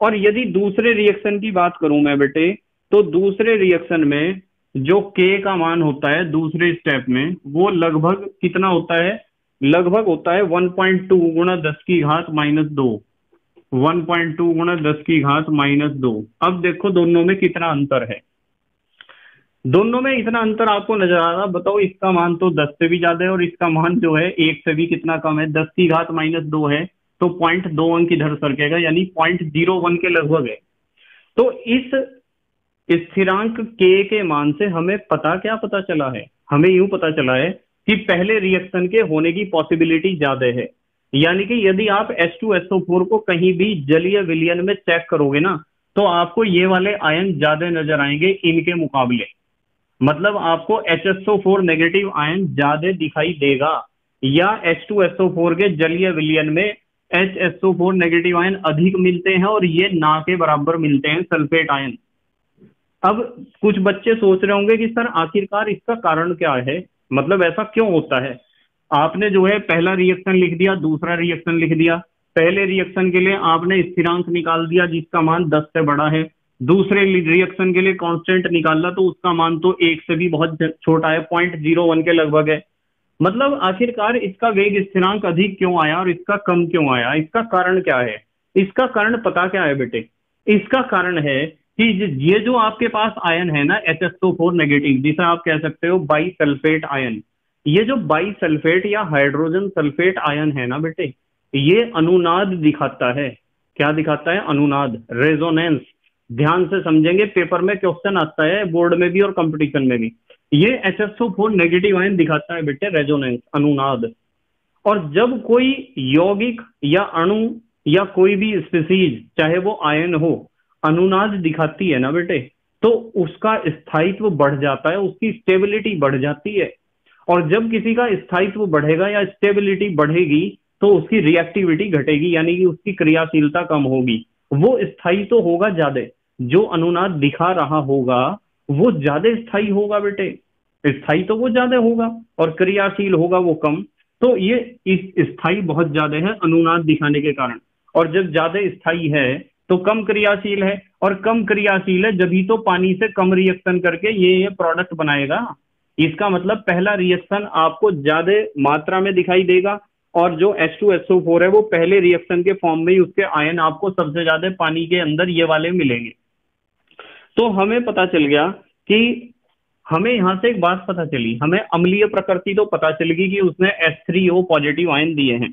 और यदि दूसरे रिएक्शन की बात करूँ मैं बेटे तो दूसरे रिएक्शन में जो के का मान होता है दूसरे स्टेप में, वो लगभग कितना होता है? लगभग होता है 1.2 गुणा दस की घात माइनस दो। 1.2 गुणा दस की घात माइनस दो। अब देखो दोनों में कितना अंतर है। दोनों में इतना अंतर आपको नज़र आ रहा बताओ इसका मान तो दस से भी ज़्यादा है और इसका मान जो है एक से भी कितना कम है? दस की घात माइनस दो है तो पॉइंट दो अंक इधर सरकेगा यानी पॉइंट ज़ीरो वन के लगभग है। तो इस स्थिरांक के के मान से हमें पता क्या पता चला है? हमें यूँ पता चला है कि पहले रिएक्शन के होने की पॉसिबिलिटी ज़्यादा है। यानी कि यदि आप H2SO4 को कहीं भी जलीय विलियन में चेक करोगे ना तो आपको ये वाले आयन ज़्यादा नज़र आएँगे इनके मुकाबले। मतलब आपको HSO4 नेगेटिव आयन ज़्यादा दिखाई देगा। या H2SO4 के जलीय विलियन में HSO4 नेगेटिव आयन अधिक मिलते हैं और ये ना के बराबर मिलते हैं सल्फेट आयन अब कुछ बच्चे सोच रहे होंगे कि सर, आखिरकार इसका कारण क्या है? मतलब ऐसा क्यों होता है? आपने जो है पहला रिएक्शन लिख दिया, दूसरा रिएक्शन लिख दिया। पहले रिएक्शन के लिए आपने स्थिरांक निकाल दिया, जिसका मान 10 से बड़ा है। दूसरे रिएक्शन के लिए कांस्टेंट निकाला तो उसका मान तो एक से भी बहुत छोटा है पॉइंट ज़ीरो वन के लगभग है। मतलब आखिरकार इसका वेग स्थिरांक अधिक क्यों आया और इसका कम क्यों आया? इसका कारण क्या है? इसका कारण पता क्या है बेटे? इसका कारण है कि ये जो आपके पास आयन है ना एच एस फोर नेगेटिव जिसे आप कह सकते हो बाई सल्फेट आयन ये जो बाई सल्फेट या हाइड्रोजन सल्फेट आयन है ना बेटे, ये अनुनाद दिखाता है। क्या दिखाता है? अनुनाद रेजोनेंस ध्यान से समझेंगे पेपर में क्वेश्चन आता है बोर्ड में भी और कंपटीशन में भी। ये H S four negative ion दिखाता है बेटे रेजोनेंस अनुनाद। और जब कोई यौगिक या अणु या कोई भी स्पीसीज चाहे वो आयन हो अनुनाद दिखाती है ना बेटे? तो उसका स्थायित्व बढ़ जाता है, उसकी स्टेबिलिटी बढ़ जाती है। और जब किसी का स्थायित्व बढ़ेगा या स्टेबिलिटी बढ़ेगी तो उसकी रिएक्टिविटी घटेगी, यानी कि उसकी क्रियाशीलता कम होगी। वो स्थायी तो होगा ज़्यादा। जो अनुनाद दिखा रहा होगा, वो ज़्यादा स्थायी होगा बेटे। स्थायी तो वो ज़्यादा होगा और क्रियाशील होगा वो कम। तो ये इस स्थायी बहुत ज़्यादा है अनुनाद दिखाने के कारण। और जब ज़्यादा स्थायी है तो कम क्रियाशील है और कम क्रियाशील है, जब ही तो पानी से कम रिएक्शन करके ये ये प्रोडक्ट बनाएगा। इसका मतलब पहला रिएक्शन आपको ज़्यादा मात्रा में दिखाई देगा और जो H2SO4 है, वो पहले रिएक्शन के फॉर्म में ही उसके आयन आपको सबसे ज़्यादा पानी के अंदर ये वाले मिलेंगे। तो हमें पता चल गया कि हमें यहाँ से एक बात पता चली। हमें अम्लीय प्रकृति तो पता चल गई कि उसने H3O पॉजिटिव आयन दिए हैं।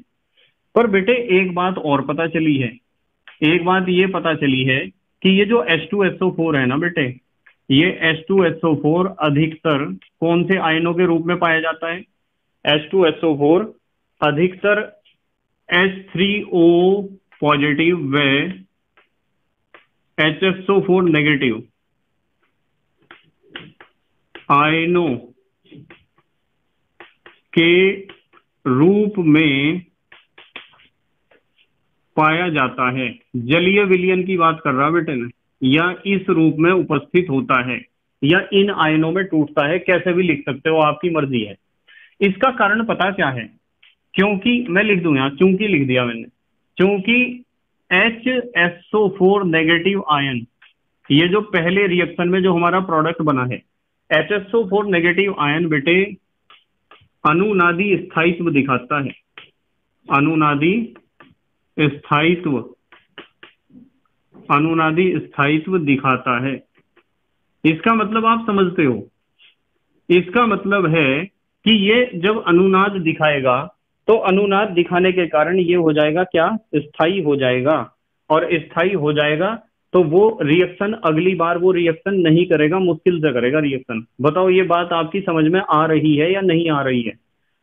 पर बेटे, एक बात और पता चली है एक बात ये पता चली है कि ये जो H2SO4 है ना बेटे, ये H2SO4 अधिकतर कौन से आयनों के रूप में पाया जाता है? H2SO4 अधिकतर H3O पॉजिटिव व HSO4 नेगेटिव आयनों के रूप में पाया जाता है। जलीय विलियन की बात कर रहा बेटे ने या इस रूप में उपस्थित होता है। या इन आयनों में टूटता है। कैसे भी लिख सकते हो, आपकी मर्ज़ी है। इसका कारण पता क्या है? क्योंकि मैं लिख दू यहाँ, चूँकि लिख दिया मैंने। क्योंकि H SO four negative ion ये जो पहले रिएक्शन में जो हमारा प्रोडक्ट बना है H SO four negative ion बेटे अनुनादी स्थायित्व दिखाता है। अनुनादी स्थायित्व। अनुनादी स्थायित्व दिखाता है। इसका मतलब आप समझते हो। इसका मतलब है कि ये जब अनुनाद दिखाएगा तो अनुनाद दिखाने के कारण ये हो जाएगा क्या? स्थायी हो जाएगा। और स्थायी हो जाएगा तो वो रिएक्शन अगली बार वो रिएक्शन नहीं करेगा, मुश्किल से करेगा रिएक्शन बताओ, ये बात आपकी समझ में आ रही है या नहीं आ रही है?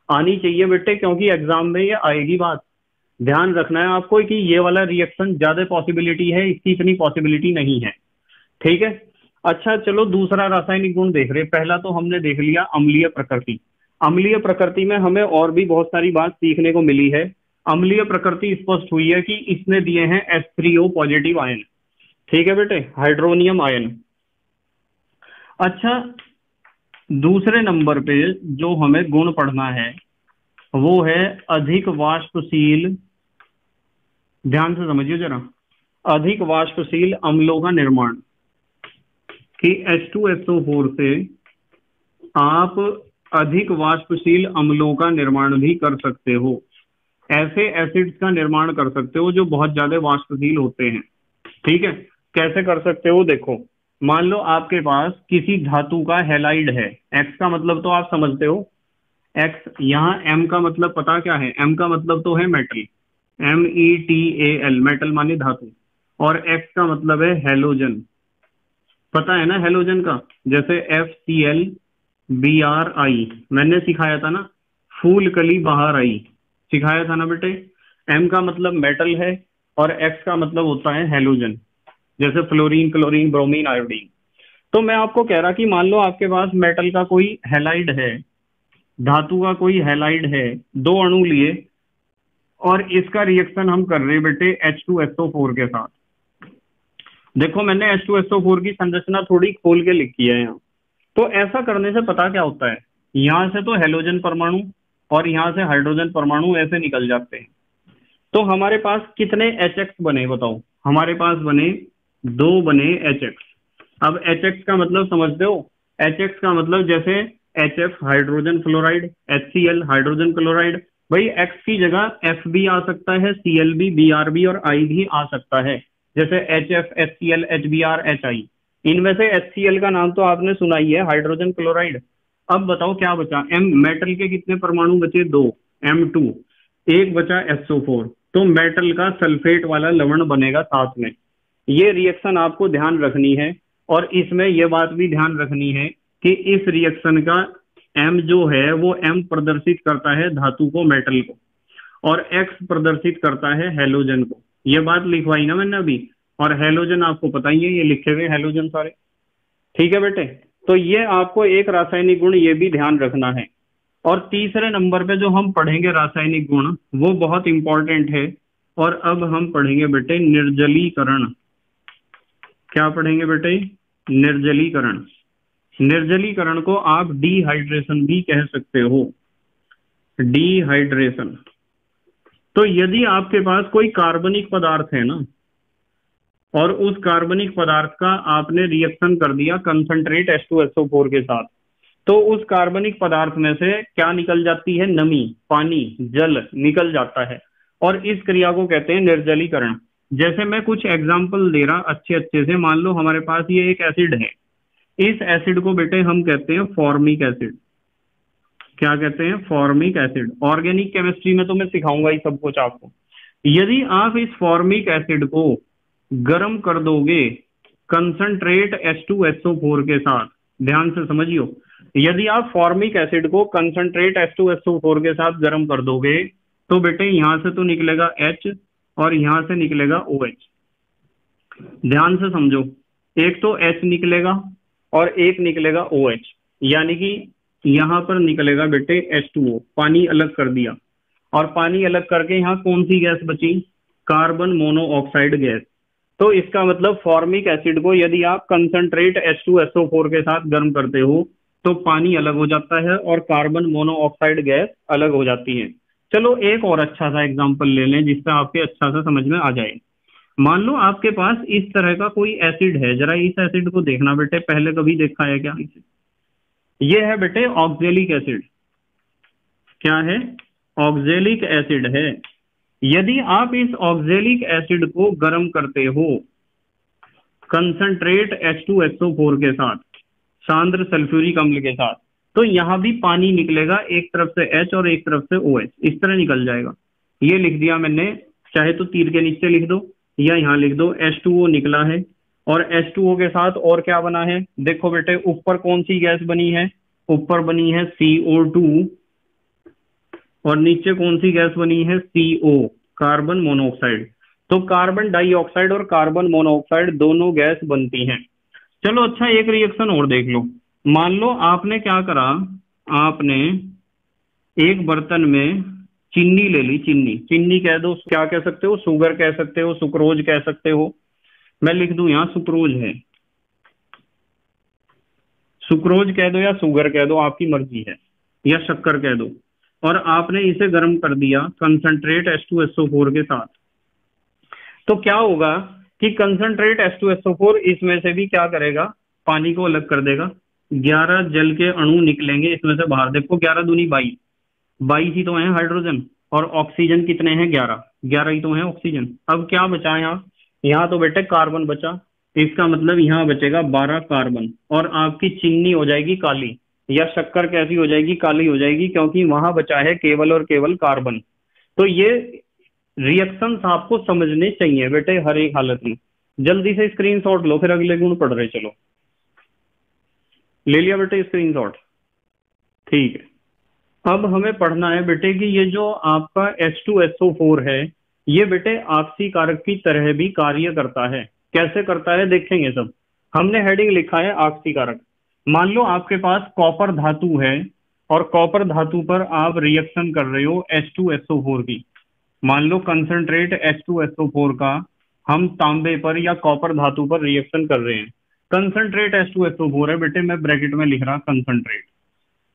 आनी चाहिए बेटे, क्योंकि एग्ज़ाम में ये आएगी बात। ध्यान रखना है आपको कि ये वाला रिएक्शन ज़्यादा पॉसिबिलिटी है, इसकी इतनी पॉसिबिलिटी नहीं है। ठीक है? अच्छा चलो दूसरा रासायनिक गुण देख रहे पहला तो हमने देख लिया अम्लीय प्रकृति। अम्लीय प्रकृति में हमें और भी बहुत सारी बात सीखने को मिली है। अम्लीय प्रकृति स्पष्ट हुई है कि इसने दिए हैं एस पॉजिटिव आयन ठीक है बेटे? हाइड्रोनियम आयन अच्छा दूसरे नंबर पे जो हमें गुण पढ़ना है, वो है अधिक वाष्पशील ध्यान से समझिए जरा। अधिक वाष्पशील अम्लों का निर्माण कि H2SO4 से आप अधिक वाष्पशील अम्लों का निर्माण भी कर सकते हो। ऐसे एसिड्स का निर्माण कर सकते हो जो बहुत ज़्यादा वाष्पशील होते हैं। ठीक है? कैसे कर सकते हो? देखो मान लो आपके पास किसी धातु का हेलाइड है। एक्स का मतलब तो आप समझते हो। एक्स यहाँ एम का मतलब पता क्या है? एम का मतलब तो है metal M E T A L metal माने धातु। और एक्स का मतलब है हेलोजन पता है ना हेलोजन का? जैसे F C L B R I मैंने सिखाया था ना, फूल कली बाहर आई। सिखाया था ना बेटे? एम का मतलब मेटल है और एक्स का मतलब होता है हेलोजन जैसे फ्लोरीन क्लोरीन ब्रोमीन आयोडीन तो मैं आपको कह रहा कि मान लो आपके पास मेटल का कोई हेलाइड है, धातु का कोई हेलाइड है, दो अणु लिए और इसका रिएक्शन हम कर रहे हैं बेटे H2SO4 के साथ। देखो, मैंने H2SO4 की संरचना थोड़ी खोल के लिखी है यहाँ। तो ऐसा करने से पता क्या होता है? यहाँ से तो हेलोजन परमाणु और यहाँ से हाइड्रोजन परमाणु ऐसे निकल जाते हैं। तो हमारे पास कितने HX बने, बताओ? हमारे पास बने, दो बने HX अब HX का मतलब समझते हो? एच का मतलब जैसे H hydrogen fluoride H hydrogen chloride भाई एक्स की जगह एफ़ भी आ सकता है C L B B R B और आई भी आ सकता है। जैसे H F H C L H B R H I इनमें से एच सी एल का नाम तो आपने सुना ही है हाइड्रोजन क्लोराइड अब बताओ क्या बचा? एम मेटल के कितने परमाणु बचे? दो। एम टू एक बचा एसओ फोर तो मेटल का सल्फेट वाला लवण बनेगा साथ में। ये रिएक्शन आपको ध्यान रखनी है और इसमें यह बात भी ध्यान रखनी है कि इस रिएक्शन का एम जो है, वो एम प्रदर्शित करता है धातु को मेटल को, और एक्स प्रदर्शित करता है हेलोजन को। ये बात लिखवाई ना मैंने अभी, और हेलोजन आपको पता ही है, ये लिखे हुए हेलोजन सारे। ठीक है बेटे? तो ये आपको एक रासायनिक गुण, ये भी ध्यान रखना है। और तीसरे नंबर पे जो हम पढ़ेंगे रासायनिक गुण, वो बहुत इंपॉर्टेंट है। और अब हम पढ़ेंगे बेटे निर्जलीकरण। क्या पढ़ेंगे बेटे? निर्जलीकरण। निर्जलीकरण को आप डिहाइड्रेशन भी कह सकते हो। डिहाइड्रेशन तो यदि आपके पास कोई कार्बनिक पदार्थ है ना, और उस कार्बनिक पदार्थ का आपने रिएक्शन कर दिया कंसंट्रेट H2SO4 के साथ तो उस कार्बनिक पदार्थ में से क्या निकल जाती है? नमी, पानी, जल निकल जाता है। और इस क्रिया को कहते हैं निर्जलीकरण। जैसे मैं कुछ एग्ज़ाम्पल दे रहा अच्छे अच्छे से। मान लो हमारे पास ये एक एसिड है। इस एसिड को बेटे हम कहते हैं फॉर्मिक एसिड। क्या कहते हैं? Formic acid. ऑर्गेनिक केमिस्ट्री में तो मैं सिखाऊँगा ही सब कुछ आपको। यदि आप इस फॉर्मिक एसिड को गर्म कर दोगे कंसंट्रेट H2SO4 के साथ, ध्यान से समझियो, यदि आप फॉर्मिक एसिड को कंसंट्रेट H2SO4 के साथ गर्म कर दोगे तो बेटे यहाँ से तो निकलेगा H और यहाँ से निकलेगा OH ध्यान से समझो, एक तो H निकलेगा और एक निकलेगा ओ OH यानी कि यहाँ पर निकलेगा बेटे H2O पानी अलग कर दिया। और पानी अलग करके यहाँ कौन सी गैस बची? Carbon monoxide gas. तो इसका मतलब फॉर्मिक एसिड को यदि आप concentrate H two concentrate H2SO4 के साथ गर्म करते हो तो पानी अलग हो जाता है और कार्बन मोनोऑक्साइड गैस अलग हो जाती है। चलो एक और अच्छा सा एग्ज़ाम्पल ले लें जिससे आपके अच्छा सा समझ में आ जाए। मान लो आपके पास इस तरह का कोई एसिड है, जरा इस एसिड को देखना बेटे, पहले कभी देखा है क्या? इसे ये है बेटे ऑक्जेलिक एसिड क्या है? ऑक्जेलिक एसिड है। यदि आप इस ऑक्जेलिक एसिड को गर्म करते हो कंसंट्रेट H2SO4 के साथ, सांद्र सल्फ्यूरिक अम्ल के साथ तो यहाँ भी पानी निकलेगा एक तरफ़ से H और एक तरफ़ से OH इस तरह निकल जाएगा। ये लिख दिया मैंने, चाहे तो तीर के नीचे लिख दो। या यहाँ लिख दो H2O निकला है। और H2O के साथ और क्या बना है? देखो बेटे, ऊपर कौन सी गैस बनी है? ऊपर बनी है CO2 और नीचे कौन सी गैस बनी है? CO कार्बन मोनोऑक्साइड तो कार्बन डाइऑक्साइड और कार्बन मोनोऑक्साइड दोनों गैस बनती हैं। चलो अच्छा एक रिएक्शन और देख लो। मान लो आपने क्या करा? आपने एक बर्तन में चीनी ले ली, चीनी। चीनी कह दो, क्या कह सकते हो? शुगर कह सकते हो, सुक्रोज कह सकते हो। मैं लिख दू यहाँ, सुक्रोज है। सुक्रोज कह दो या शुगर कह दो, आपकी मर्ज़ी है। या शक्कर कह दो। और आपने इसे गर्म कर दिया कंसंट्रेट H2SO4 के साथ। तो क्या होगा कि कंसंट्रेट H2SO4 इसमें से भी क्या करेगा? पानी को अलग कर देगा। 11 जल के अणु निकलेंगे इसमें से बाहर। देखो 11 दूनी बाईस बाईस ही तो है हाइड्रोजन और ऑक्सीजन कितने हैं 11 11 ही तो है ऑक्सीजन। अब क्या बचा यहाँ? यहाँ तो बेटे कार्बन बचा। इसका मतलब यहाँ बचेगा 12 कार्बन। और आपकी चिन्नी हो जाएगी काली या शक्कर कैसी हो जाएगी, काली हो जाएगी, क्योंकि वहाँ बचा है केवल और केवल कार्बन। तो ये रिएक्शन आपको समझने चाहिए बेटे हर एक हालत में। जल्दी से स्क्रीनशॉट लो, फिर अगले गुण पढ़ रहे, चलो। ले लिया बेटे स्क्रीनशॉट ठीक है। अब हमें पढ़ना है, बेटे, कि ये जो आपका H2SO4 है, ये बेटे आपसी कारक की तरह भी कार्य करता है। कैसे करता है, देखेंगे सब। हमने हेडिंग लिखा है आक्सी कारक। मान लो आपके पास कॉपर धातु है, और कॉपर धातु पर आप रिएक्शन कर रहे हो H2SO4 की। मान लो कंसंट्रेट H2SO4 का, हम तांबे पर या कॉपर धातु पर रिएक्शन कर रहे हैं। कंसंट्रेट H2SO4 है, बेटे, मैं ब्रैकेट में लिख रहा कंसंट्रेट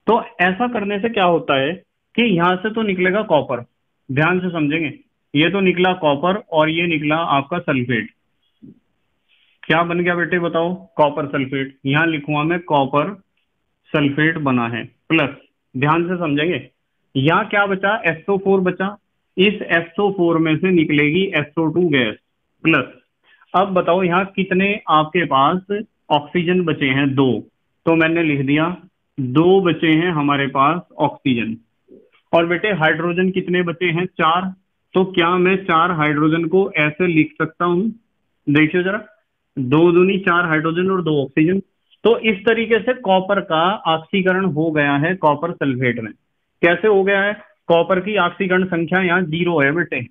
तो ऐसा करने से क्या होता है कि यहाँ से तो निकलेगा कॉपर ध्यान से समझेंगे। ये तो निकला कॉपर और ये निकला आपका सल्फेट क्या बन गया बेटे बताओ? कॉपर सल्फेट यहाँ लिखूँगा मैं कॉपर सल्फेट बना है। प्लस ध्यान से समझेंगे। यहाँ क्या बचा? SO4 बचा। इस SO4 में से निकलेगी SO2 गैस प्लस अब बताओ यहाँ कितने आपके पास ऑक्सीजन बचे हैं? दो। तो मैंने लिख दिया दो बचे हैं हमारे पास ऑक्सीजन। और बेटे, हाइड्रोजन कितने बचे हैं? चार। तो क्या मैं चार हाइड्रोजन को ऐसे लिख सकता हूँ? देखिए जरा। दो दूनी, चार हाइड्रोजन और दो ऑक्सीजन। तो इस तरीके से कॉपर का ऑक्सीकरण हो गया है कॉपर सल्फेट में। कैसे हो गया है? कॉपर की ऑक्सीकरण संख्या यहाँ ज़ीरो है बेटे।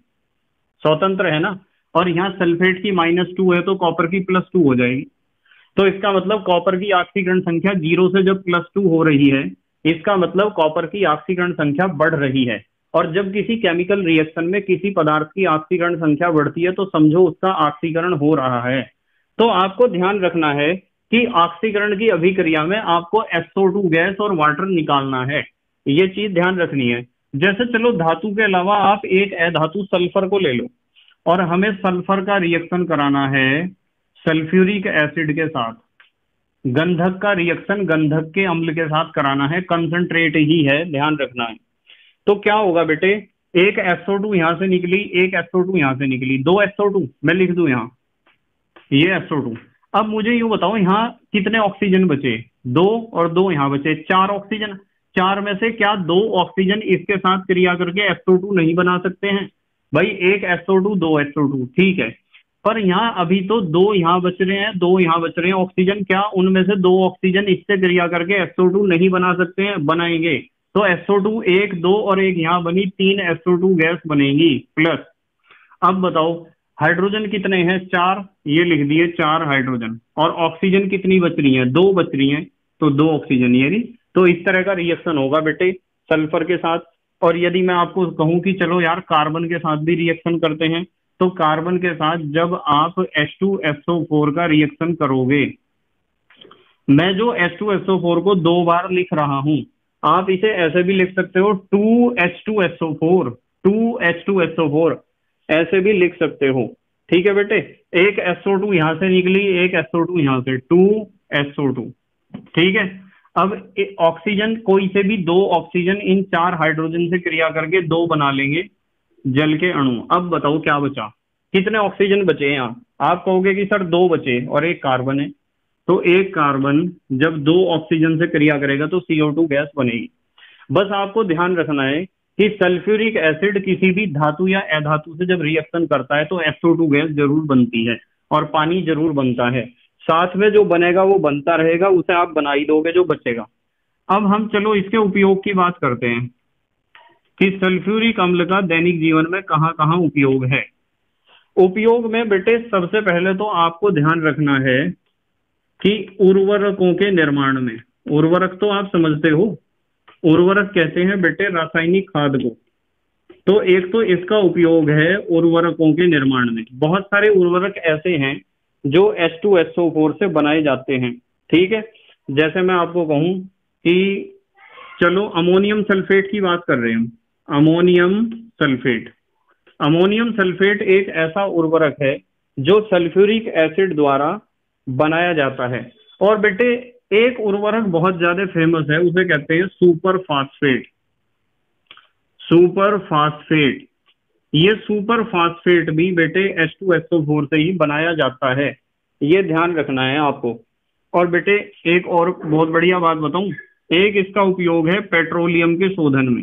स्वतंत्र है ना? और यहाँ सल्फेट की माइनस टू है तो कॉपर की प्लस टू हो जाएगी। तो इसका मतलब कॉपर की ऑक्सीकरण संख्या ज़ीरो से जब प्लस टू हो रही है, इसका मतलब कॉपर की ऑक्सीकरण संख्या बढ़ रही है। और जब किसी केमिकल रिएक्शन में किसी पदार्थ की ऑक्सीकरण संख्या बढ़ती है तो समझो उसका ऑक्सीकरण हो रहा है। तो आपको ध्यान रखना है कि ऑक्सीकरण की अभिक्रिया में आपको SO2 गैस और वाटर निकालना है। ये चीज़ ध्यान रखनी है। जैसे चलो धातु के अलावा आप एक अधातु सल्फ़र को ले लो, और हमें सल्फ़र का रिएक्शन कराना है। सल्फ्यूरिक एसिड के साथ। गंधक का रिएक्शन गंधक के अम्ल के साथ कराना है कंसंट्रेट ही है, ध्यान रखना है। तो क्या होगा बेटे? एक SO2 यहाँ से निकली, एक SO2 यहाँ से निकली। दो SO2 मैं लिख दू यहाँ। ये SO2 अब मुझे यू बताओ, यहाँ कितने ऑक्सीजन बचे? दो और दो यहाँ बचे। चार ऑक्सीजन चार में से क्या दो ऑक्सीजन इसके साथ क्रिया करके SO2 नहीं बना सकते हैं? भाई, एक SO2 दो SO2 ठीक है। पर यहाँ अभी तो दो यहाँ बच रहे हैं, दो यहाँ बच रहे हैं। ऑक्सीजन क्या उनमें से दो ऑक्सीजन इससे क्रिया करके SO2 नहीं बना सकते हैं, बनाएँगे। तो SO2 एक, दो और एक यहाँ बनी, तीन SO2 गैस बनेगी प्लस अब बताओ, हाइड्रोजन कितने हैं? चार, ये लिख दिए चार हाइड्रोजन। और ऑक्सीजन कितनी बच रही है? दो बच रही है तो दो ऑक्सीजन ये नहीं तो इस तरह का रिएक्शन होगा बेटे सल्फ़र के साथ। और यदि मैं आपको कहूँ कि चलो यार कार्बन के साथ भी रिएक्शन करते हैं तो कार्बन के साथ जब आप H2SO4 का रिएक्शन करोगे, मैं जो H2SO4 को दो बार लिख रहा हूँ, आप इसे ऐसे भी लिख सकते हो 2H2SO4 2H2SO4 ऐसे भी लिख सकते हो। ठीक है बेटे? एक SO2 यहाँ से निकली, एक SO2 यहाँ से 2SO2 ठीक है? अब ऑक्सीजन कोई से भी दो ऑक्सीजन इन चार हाइड्रोजन से क्रिया करके दो बना लेंगे। जल के अणु। अब बताओ क्या बचा? कितने ऑक्सीजन बचे हैं यहाँ आप कहोगे कि सर दो बचे और एक कार्बन है। तो एक कार्बन जब दो ऑक्सीजन से क्रिया करेगा तो CO2 गैस बनेगी। बस आपको ध्यान रखना है कि सल्फ्यूरिक एसिड किसी भी धातु या अधातु से जब रिएक्शन करता है तो SO2 गैस ज़रूर बनती है और पानी ज़रूर बनता है। साथ में जो बनेगा वो बनता रहेगा, उसे आप बना ही दोगे जो बचेगा। अब हम चलो इसके उपयोग की बात करते हैं। कि सल्फ्यूरिक अम्ल का दैनिक जीवन में कहाँ कहाँ उपयोग है? उपयोग में बेटे सबसे पहले तो आपको ध्यान रखना है कि उर्वरकों के निर्माण में। उर्वरक तो आप समझते हो। उर्वरक कहते हैं बेटे रासायनिक खाद को। तो एक तो इसका उपयोग है उर्वरकों के निर्माण में। बहुत सारे उर्वरक ऐसे हैं जो H2SO4 से बनाए जाते हैं। ठीक है? जैसे मैं आपको कहूँ कि चलो अमोनियम सल्फेट की बात कर रहे हैं अमोनियम सल्फेट। अमोनियम सल्फेट एक ऐसा उर्वरक है जो सल्फ्यूरिक एसिड द्वारा बनाया जाता है। और बेटे, एक उर्वरक बहुत ज़्यादा फ़ेमस है, उसे कहते हैं सुपर फास्फेट सुपर फास्फेट ये सुपर फास्फेट भी बेटे H2SO4 से ही बनाया जाता है। ये ध्यान रखना है आपको। और बेटे, एक और बहुत बढ़िया बात बताऊँ, एक इसका उपयोग है पेट्रोलियम के शोधन में।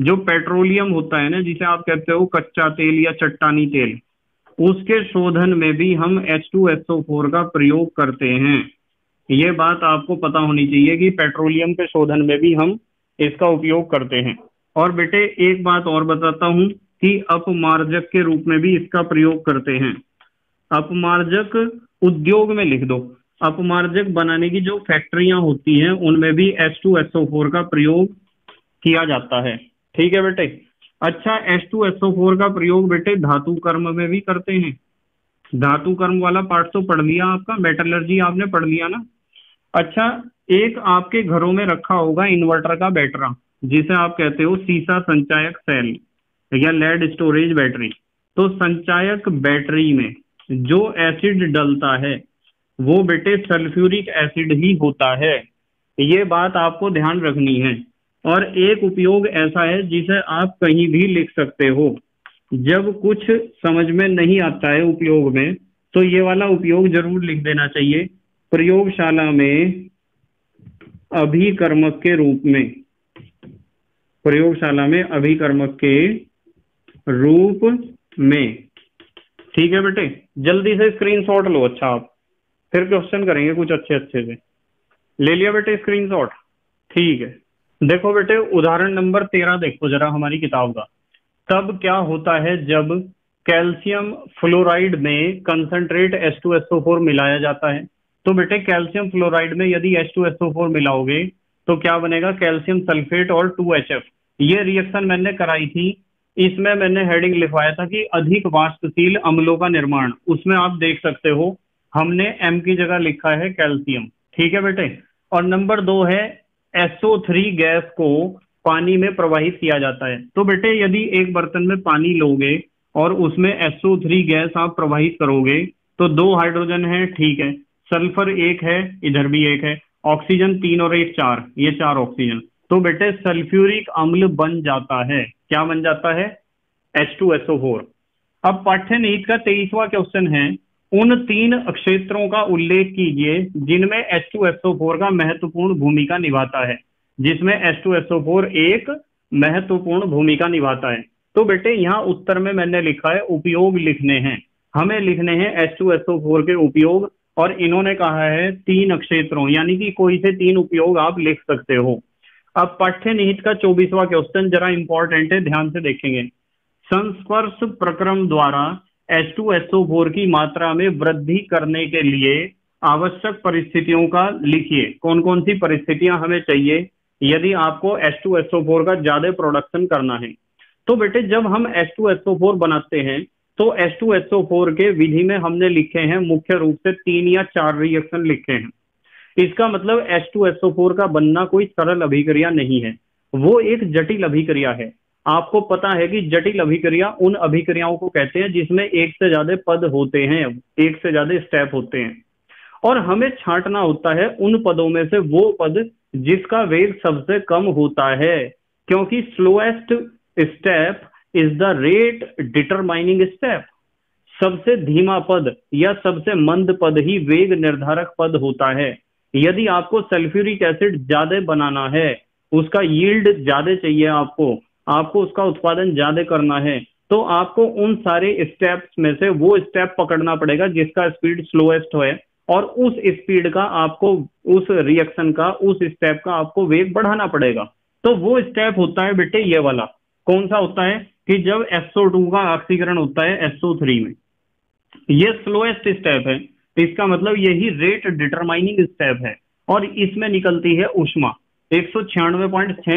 जो पेट्रोलियम होता है ना, जिसे आप कहते हो कच्चा तेल या चट्टानी तेल, उसके शोधन में भी हम H2SO4 का प्रयोग करते हैं। ये बात आपको पता होनी चाहिए कि पेट्रोलियम के शोधन में भी हम इसका उपयोग करते हैं। और बेटे, एक बात और बताता हूँ कि अपमार्जक के रूप में भी इसका प्रयोग करते हैं। अपमार्जक उद्योग में लिख दो। अपमार्जक बनाने की जो फैक्ट्रियाँ होती हैं, उनमें भी H2SO4 का प्रयोग किया जाता है। ठीक है बेटे? अच्छा H2SO4 का प्रयोग बेटे धातु कर्म में भी करते हैं। धातु कर्म वाला पार्ट तो पढ़ लिया आपका मेटलर्जी आपने पढ़ लिया ना? अच्छा एक आपके घरों में रखा होगा इन्वर्टर का बैटरा, जिसे आप कहते हो सीसा संचायक सेल या लेड स्टोरेज बैटरी तो संचायक बैटरी में जो एसिड डलता है, वो बेटे सल्फ्यूरिक एसिड ही होता है। ये बात आपको ध्यान रखनी है। और एक उपयोग ऐसा है जिसे आप कहीं भी लिख सकते हो। जब कुछ समझ में नहीं आता है उपयोग में तो ये वाला उपयोग ज़रूर लिख देना चाहिए। प्रयोगशाला में, अभिकर्मक के रूप में। प्रयोगशाला में अभिकर्मक के रूप में। ठीक है बेटे? जल्दी से स्क्रीनशॉट लो अच्छा आप। फिर क्वेश्चन करेंगे कुछ अच्छे अच्छे से। ले लिया बेटे स्क्रीनशॉट ठीक है। देखो बेटे, उदाहरण नंबर तेरह देखो जरा हमारी किताब का। तब क्या होता है जब कैल्शियम फ्लोराइड में कंसंट्रेट H2SO4 मिलाया जाता है? तो बेटे, कैल्शियम फ्लोराइड में यदि H2SO4 मिलाओगे तो क्या बनेगा? कैल्शियम सल्फेट और 2HF ये रिएक्शन मैंने कराई थी। इसमें मैंने हेडिंग लिखवाया था कि अधिक वाष्पशील अम्लों का निर्माण। उसमें आप देख सकते हो, हमने एम की जगह लिखा है कैल्शियम। ठीक है बेटे? और नंबर दो है SO3 गैस को पानी में प्रवाहित किया जाता है। तो बेटे, यदि एक बर्तन में पानी लोगे और उसमें SO3 गैस आप प्रवाहित करोगे तो दो हाइड्रोजन है, ठीक है। सल्फ़र एक है, इधर भी एक है। ऑक्सीजन तीन और एक चार, ये चार ऑक्सीजन। तो बेटे, सल्फ्यूरिक अम्ल बन जाता है। क्या बन जाता है? H2SO4 अब पाठ्य नीति का तेईसवा क्वेश्चन है उन तीन क्षेत्रों का उल्लेख कीजिए, जिनमें H2SO4 का महत्वपूर्ण भूमिका निभाता है। जिसमें H2SO4 एक महत्वपूर्ण भूमिका निभाता है। तो बेटे, यहाँ उत्तर में मैंने लिखा है, उपयोग लिखने हैं। हमें लिखने हैं H2SO4 के उपयोग, और इन्होंने कहा है तीन क्षेत्रों, यानी कि कोई से तीन उपयोग आप लिख सकते हो। अब पाठ्य निहित का चौबीसवा क्वेश्चन जरा इंपॉर्टेंट है, ध्यान से देखेंगे। संस्पर्श प्रक्रम द्वारा H2SO4 की मात्रा में वृद्धि करने के लिए आवश्यक परिस्थितियों का लिखिए कौन कौन सी परिस्थितियाँ हमें चाहिए यदि आपको H2SO4 का ज़्यादा प्रोडक्शन करना है तो बेटे जब हम H2SO4 बनाते हैं तो H2SO4 के विधि में हमने लिखे हैं मुख्य रूप से तीन या चार रिएक्शन लिखे हैं इसका मतलब H2SO4 का बनना कोई सरल अभिक्रिया नहीं है वो एक जटिल अभिक्रिया है आपको पता है कि जटिल अभिक्रिया उन अभिक्रियाओं को कहते हैं जिसमें एक से ज़्यादा पद होते हैं, एक से ज़्यादा स्टेप होते हैं। और हमें छांटना होता है उन पदों में से वो पद जिसका वेग सबसे कम होता है, क्योंकि slowest step is the rate determining step सबसे धीमा पद या सबसे मंद पद ही वेग निर्धारक पद होता है। यदि आपको सल्फ्यूरिक एसिड ज़्यादा बनाना है, उसका यील्ड ज़्यादा चाहिए आपको आपको उसका उत्पादन ज़्यादा करना है तो आपको उन सारे स्टेप्स में से वो स्टेप पकड़ना पड़ेगा जिसका स्पीड स्लोएस्ट हो, और उस स्पीड का आपको, उस रिएक्शन का, उस स्टेप का आपको वेग बढ़ाना पड़ेगा। तो वो स्टेप होता है बेटे ये वाला। कौन सा होता है कि जब SO2 का ऑक्सीकरण होता है SO3 में, ये स्लोएस्ट स्टेप है तो इसका मतलब यही रेट डिटरमाइनिंग स्टेप है, और इसमें निकलती है उष्मा। एक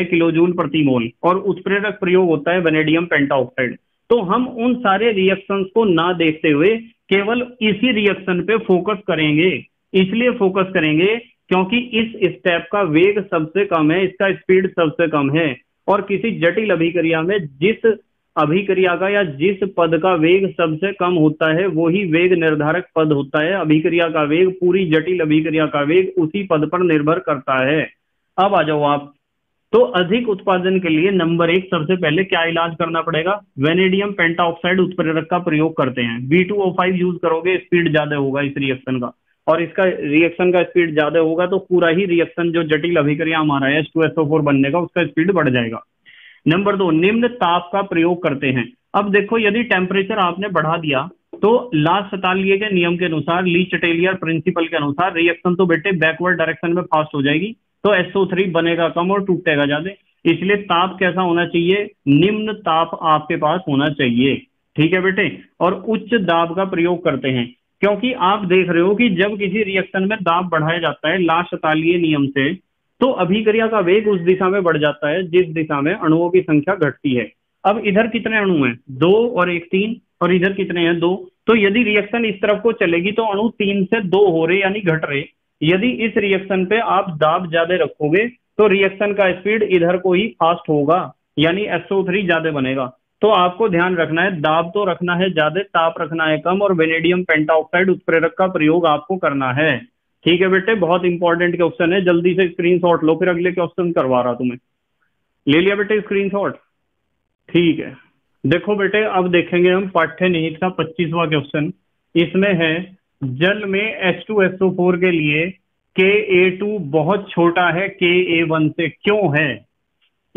किलो जूल प्रति मोल और उत्प्रेरक प्रयोग होता है वेनेडियम पेंटाऑक्साइड तो हम उन सारे रिएक्शंस को ना देखते हुए केवल इसी रिएक्शन पे फोकस करेंगे। इसलिए फोकस करेंगे क्योंकि इस स्टेप का वेग सबसे कम है, इसका स्पीड सबसे कम है। और किसी जटिल अभिक्रिया में जिस अभिक्रिया का या जिस पद का वेग सबसे कम होता है वो ही वेग निर्धारक पद होता है। अभिक्रिया का वेग, पूरी जटिल अभिक्रिया का वेग उसी पद पर निर्भर करता है। अब आ जाओ आप। तो अधिक उत्पादन के लिए नंबर एक सबसे पहले क्या इलाज करना पड़ेगा? वेनेडियम पेंटाऑक्साइड उत्प्रेरक का प्रयोग करते हैं। B2O5 यूज़ करोगे स्पीड ज़्यादा होगा इस रिएक्शन का। और इसका रिएक्शन का स्पीड ज़्यादा होगा तो पूरा ही रिएक्शन जो जटिल अभिक्रिया हमारा है H2SO4 बनने का, उसका स्पीड बढ़ जाएगा। नंबर दो, निम्न ताप का प्रयोग करते हैं। अब देखो, यदि टेम्परेचर आपने बढ़ा दिया तो लास्ट सतालिए के नियम के अनुसार, ली चटेलियर प्रिंसिपल के अनुसार रिएक्शन तो बेटे बैकवर्ड डायरेक्शन में फास्ट हो जाएगी तो एसओ थ्री बनेगा कम और टूटेगा ज़्यादा। इसलिए ताप कैसा होना चाहिए? निम्न ताप आपके पास होना चाहिए। ठीक है बेटे? और उच्च दाब का प्रयोग करते हैं। क्योंकि आप देख रहे हो कि जब किसी रिएक्शन में दाब बढ़ाया जाता है लास्ट सतालिए नियम से तो अभिक्रिया का वेग उस दिशा में बढ़ जाता है, जिस दिशा में अणुओं की संख्या घटती है। अब इधर कितने अणु हैं? दो और एक तीन, और इधर कितने हैं? दो। तो यदि रिएक्शन इस तरफ़ को चलेगी तो अणु तीन से दो हो रहे, यानी घट रहे। यदि इस रिएक्शन पे आप दाब ज़्यादा रखोगे तो रिएक्शन का स्पीड इधर को ही फास्ट होगा, यानी एसओ थ्री ज़्यादा बनेगा। तो आपको ध्यान रखना है, दाब तो रखना है ज़्यादा, ताप रखना है कम, और वेनेडियम पेंटाऑक्साइड उत्प्रेरक का प्रयोग आपको करना है। ठीक है बेटे, बहुत इंपॉर्टेंट क्वेश्चन है, जल्दी से स्क्रीनशॉट लो, फिर अगले क्वेश्चन करवा रहा तुम्हें ले लिया बेटे स्क्रीनशॉट ठीक है। देखो बेटे, अब देखेंगे हम पाठ्य निहित का पच्चीसवा क्वेश्चन। इसमें है, जल में H2SO4 के लिए Ka2 बहुत छोटा है Ka1 से क्यों है?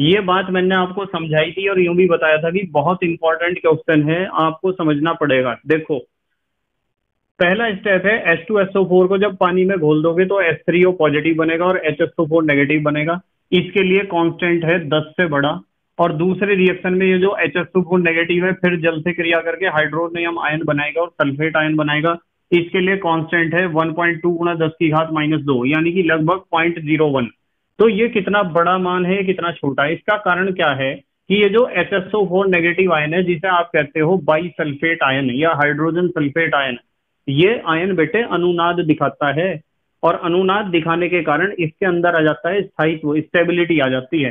ये बात मैंने आपको समझाई थी और यूँ भी बताया था कि बहुत इंपॉर्टेंट क्वेश्चन है, आपको समझना पड़ेगा। देखो, पहला स्टेप है H2SO4 को जब पानी में घोल दोगे तो H3O पॉजिटिव बनेगा और HSO4 नेगेटिव बनेगा। इसके लिए कांस्टेंट है 10 से बड़ा। और दूसरे रिएक्शन में ये जो HSO4 नेगेटिव है, फिर जल से क्रिया करके हाइड्रोनियम आयन बनाएगा और सल्फेट आयन बनाएगा। इसके लिए कांस्टेंट है 1.2 पॉइंट टू गुना दस की घात माइनस दो, यानी कि लगभग पॉइंट ज़ीरो वन तो ये कितना बड़ा मान है, कितना छोटा है? इसका कारण क्या है कि ये जो एच एस नेगेटिव आयन है, जिसे आप कहते हो बाई सल्फेट आयन या हाइड्रोजन सल्फेट आयन ये आयन बेटे अनुनाद दिखाता है। और अनुनाद दिखाने के कारण इसके अंदर आ जाता है स्थायित्व स्टेबिलिटी आ जाती है।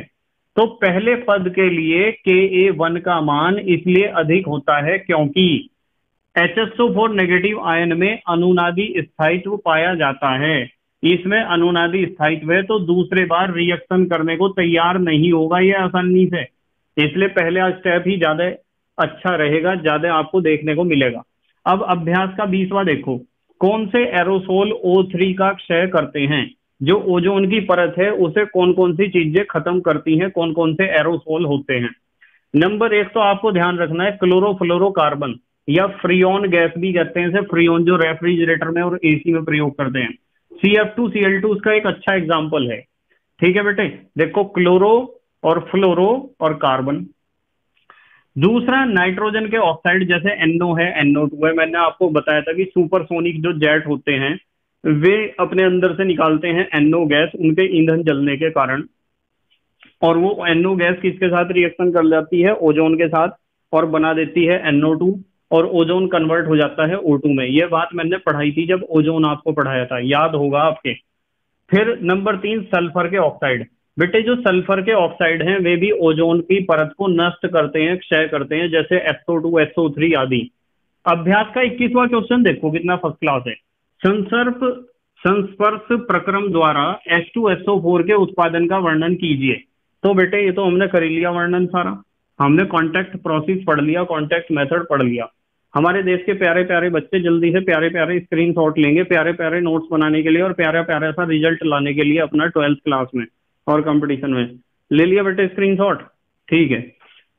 तो पहले पद के लिए के ए वन का मान इसलिए अधिक होता है क्योंकि HSO4 नेगेटिव आयन में अनुनादी स्थायित्व पाया जाता है। इसमें अनुनादी स्थायित्व है तो दूसरे बार रिएक्शन करने को तैयार नहीं होगा ये आसानी से। इसलिए पहले स्टेप ही ज़्यादा अच्छा रहेगा, ज़्यादा आपको देखने को मिलेगा। अब अभ्यास का बीसवा देखो। कौन से एरोसोल O3 का क्षय करते हैं? जो ओजोन की परत है, उसे कौन कौन सी चीज़ें खत्म करती हैं कौन कौन से एरोसोल होते हैं? नंबर एक तो आपको ध्यान रखना है, क्लोरोफ्लोरोकार्बन या फ्रियोन गैस भी कहते हैं फ्रियोन जो रेफ्रिजरेटर में और एसी में प्रयोग करते हैं। C F two C L two उसका एक अच्छा एग्ज़ाम्पल है। ठीक है बेटे? देखो, क्लोरो और फ्लोरो और कार्बन। दूसरा, नाइट्रोजन के ऑक्साइड जैसे एनओ NO है एनओ टू है, मैंने आपको बताया था कि सुपरसोनिक जो जेट होते हैं वे अपने अंदर से निकालते हैं एनओ गैस उनके ईंधन जलने के कारण। और वो एनओ गैस किसके साथ रिएक्शन कर जाती है? ओजोन के साथ और बना देती है एनओ टू और ओजोन कन्वर्ट हो जाता है O2 में। ये बात मैंने पढ़ाई थी जब ओजोन आपको पढ़ाया था। याद होगा आपके। फिर नंबर तीन सल्फ़र के ऑक्साइड बेटे जो सल्फ़र के ऑक्साइड हैं वे भी ओजोन की परत को नष्ट करते हैं क्षय करते हैं जैसे SO2, SO3 आदि। अभ्यास का इक्कीसवा क्वेश्चन देखो कितना फ़र्स्ट क्लास है। संसर्प, संस्पर्श प्रक्रम द्वारा H2SO4 के उत्पादन का वर्णन कीजिए। तो बेटे, ये तो हमने कर लिया वर्णन सारा। हमने कॉन्टैक्ट प्रोसेस पढ़ लिया कॉन्टैक्ट मेथड पढ़ लिया। हमारे देश के प्यारे प्यारे बच्चे जल्दी से प्यारे प्यारे स्क्रीन शॉट लेंगे प्यारे प्यारे नोट्स बनाने के लिए और प्यारा प्यारा सा रिज़ल्ट लाने के लिए अपना ट्वेल्थ क्लास में और कंपटीशन में। ले लिया बेटे स्क्रीन शॉट ठीक है।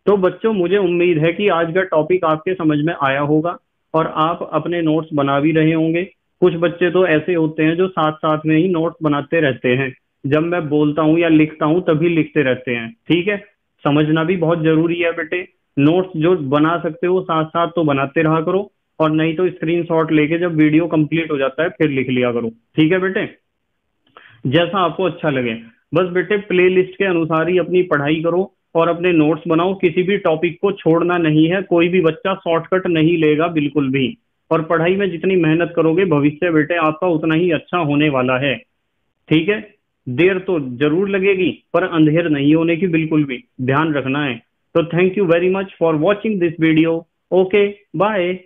तो बच्चों, मुझे उम्मीद है कि आज का टॉपिक आपके समझ में आया होगा और आप अपने नोट्स बना भी रहे होंगे। कुछ बच्चे तो ऐसे होते हैं जो साथ साथ में ही नोट्स बनाते रहते हैं। जब मैं बोलता हूँ या लिखता हूँ, तभी लिखते रहते हैं। ठीक है? समझना भी बहुत ज़रूरी है बेटे। नोट्स जो बना सकते हो साथ साथ तो बनाते रहा करो और नहीं तो स्क्रीनशॉट लेके जब वीडियो कंप्लीट हो जाता है, फिर लिख लिया करो। ठीक है बेटे? जैसा आपको अच्छा लगे। बस बेटे प्ले लिस्ट के अनुसार ही अपनी पढ़ाई करो और अपने नोट्स बनाओ। किसी भी टॉपिक को छोड़ना नहीं है। कोई भी बच्चा शॉर्टकट नहीं लेगा बिल्कुल भी। और पढ़ाई में जितनी मेहनत करोगे, भविष्य बेटे आपका उतना ही अच्छा होने वाला है। ठीक है? देर तो ज़रूर लगेगी, पर अंधेर नहीं होने की बिल्कुल भी। ध्यान रखना है। तो thank you very much for watching this video okay bye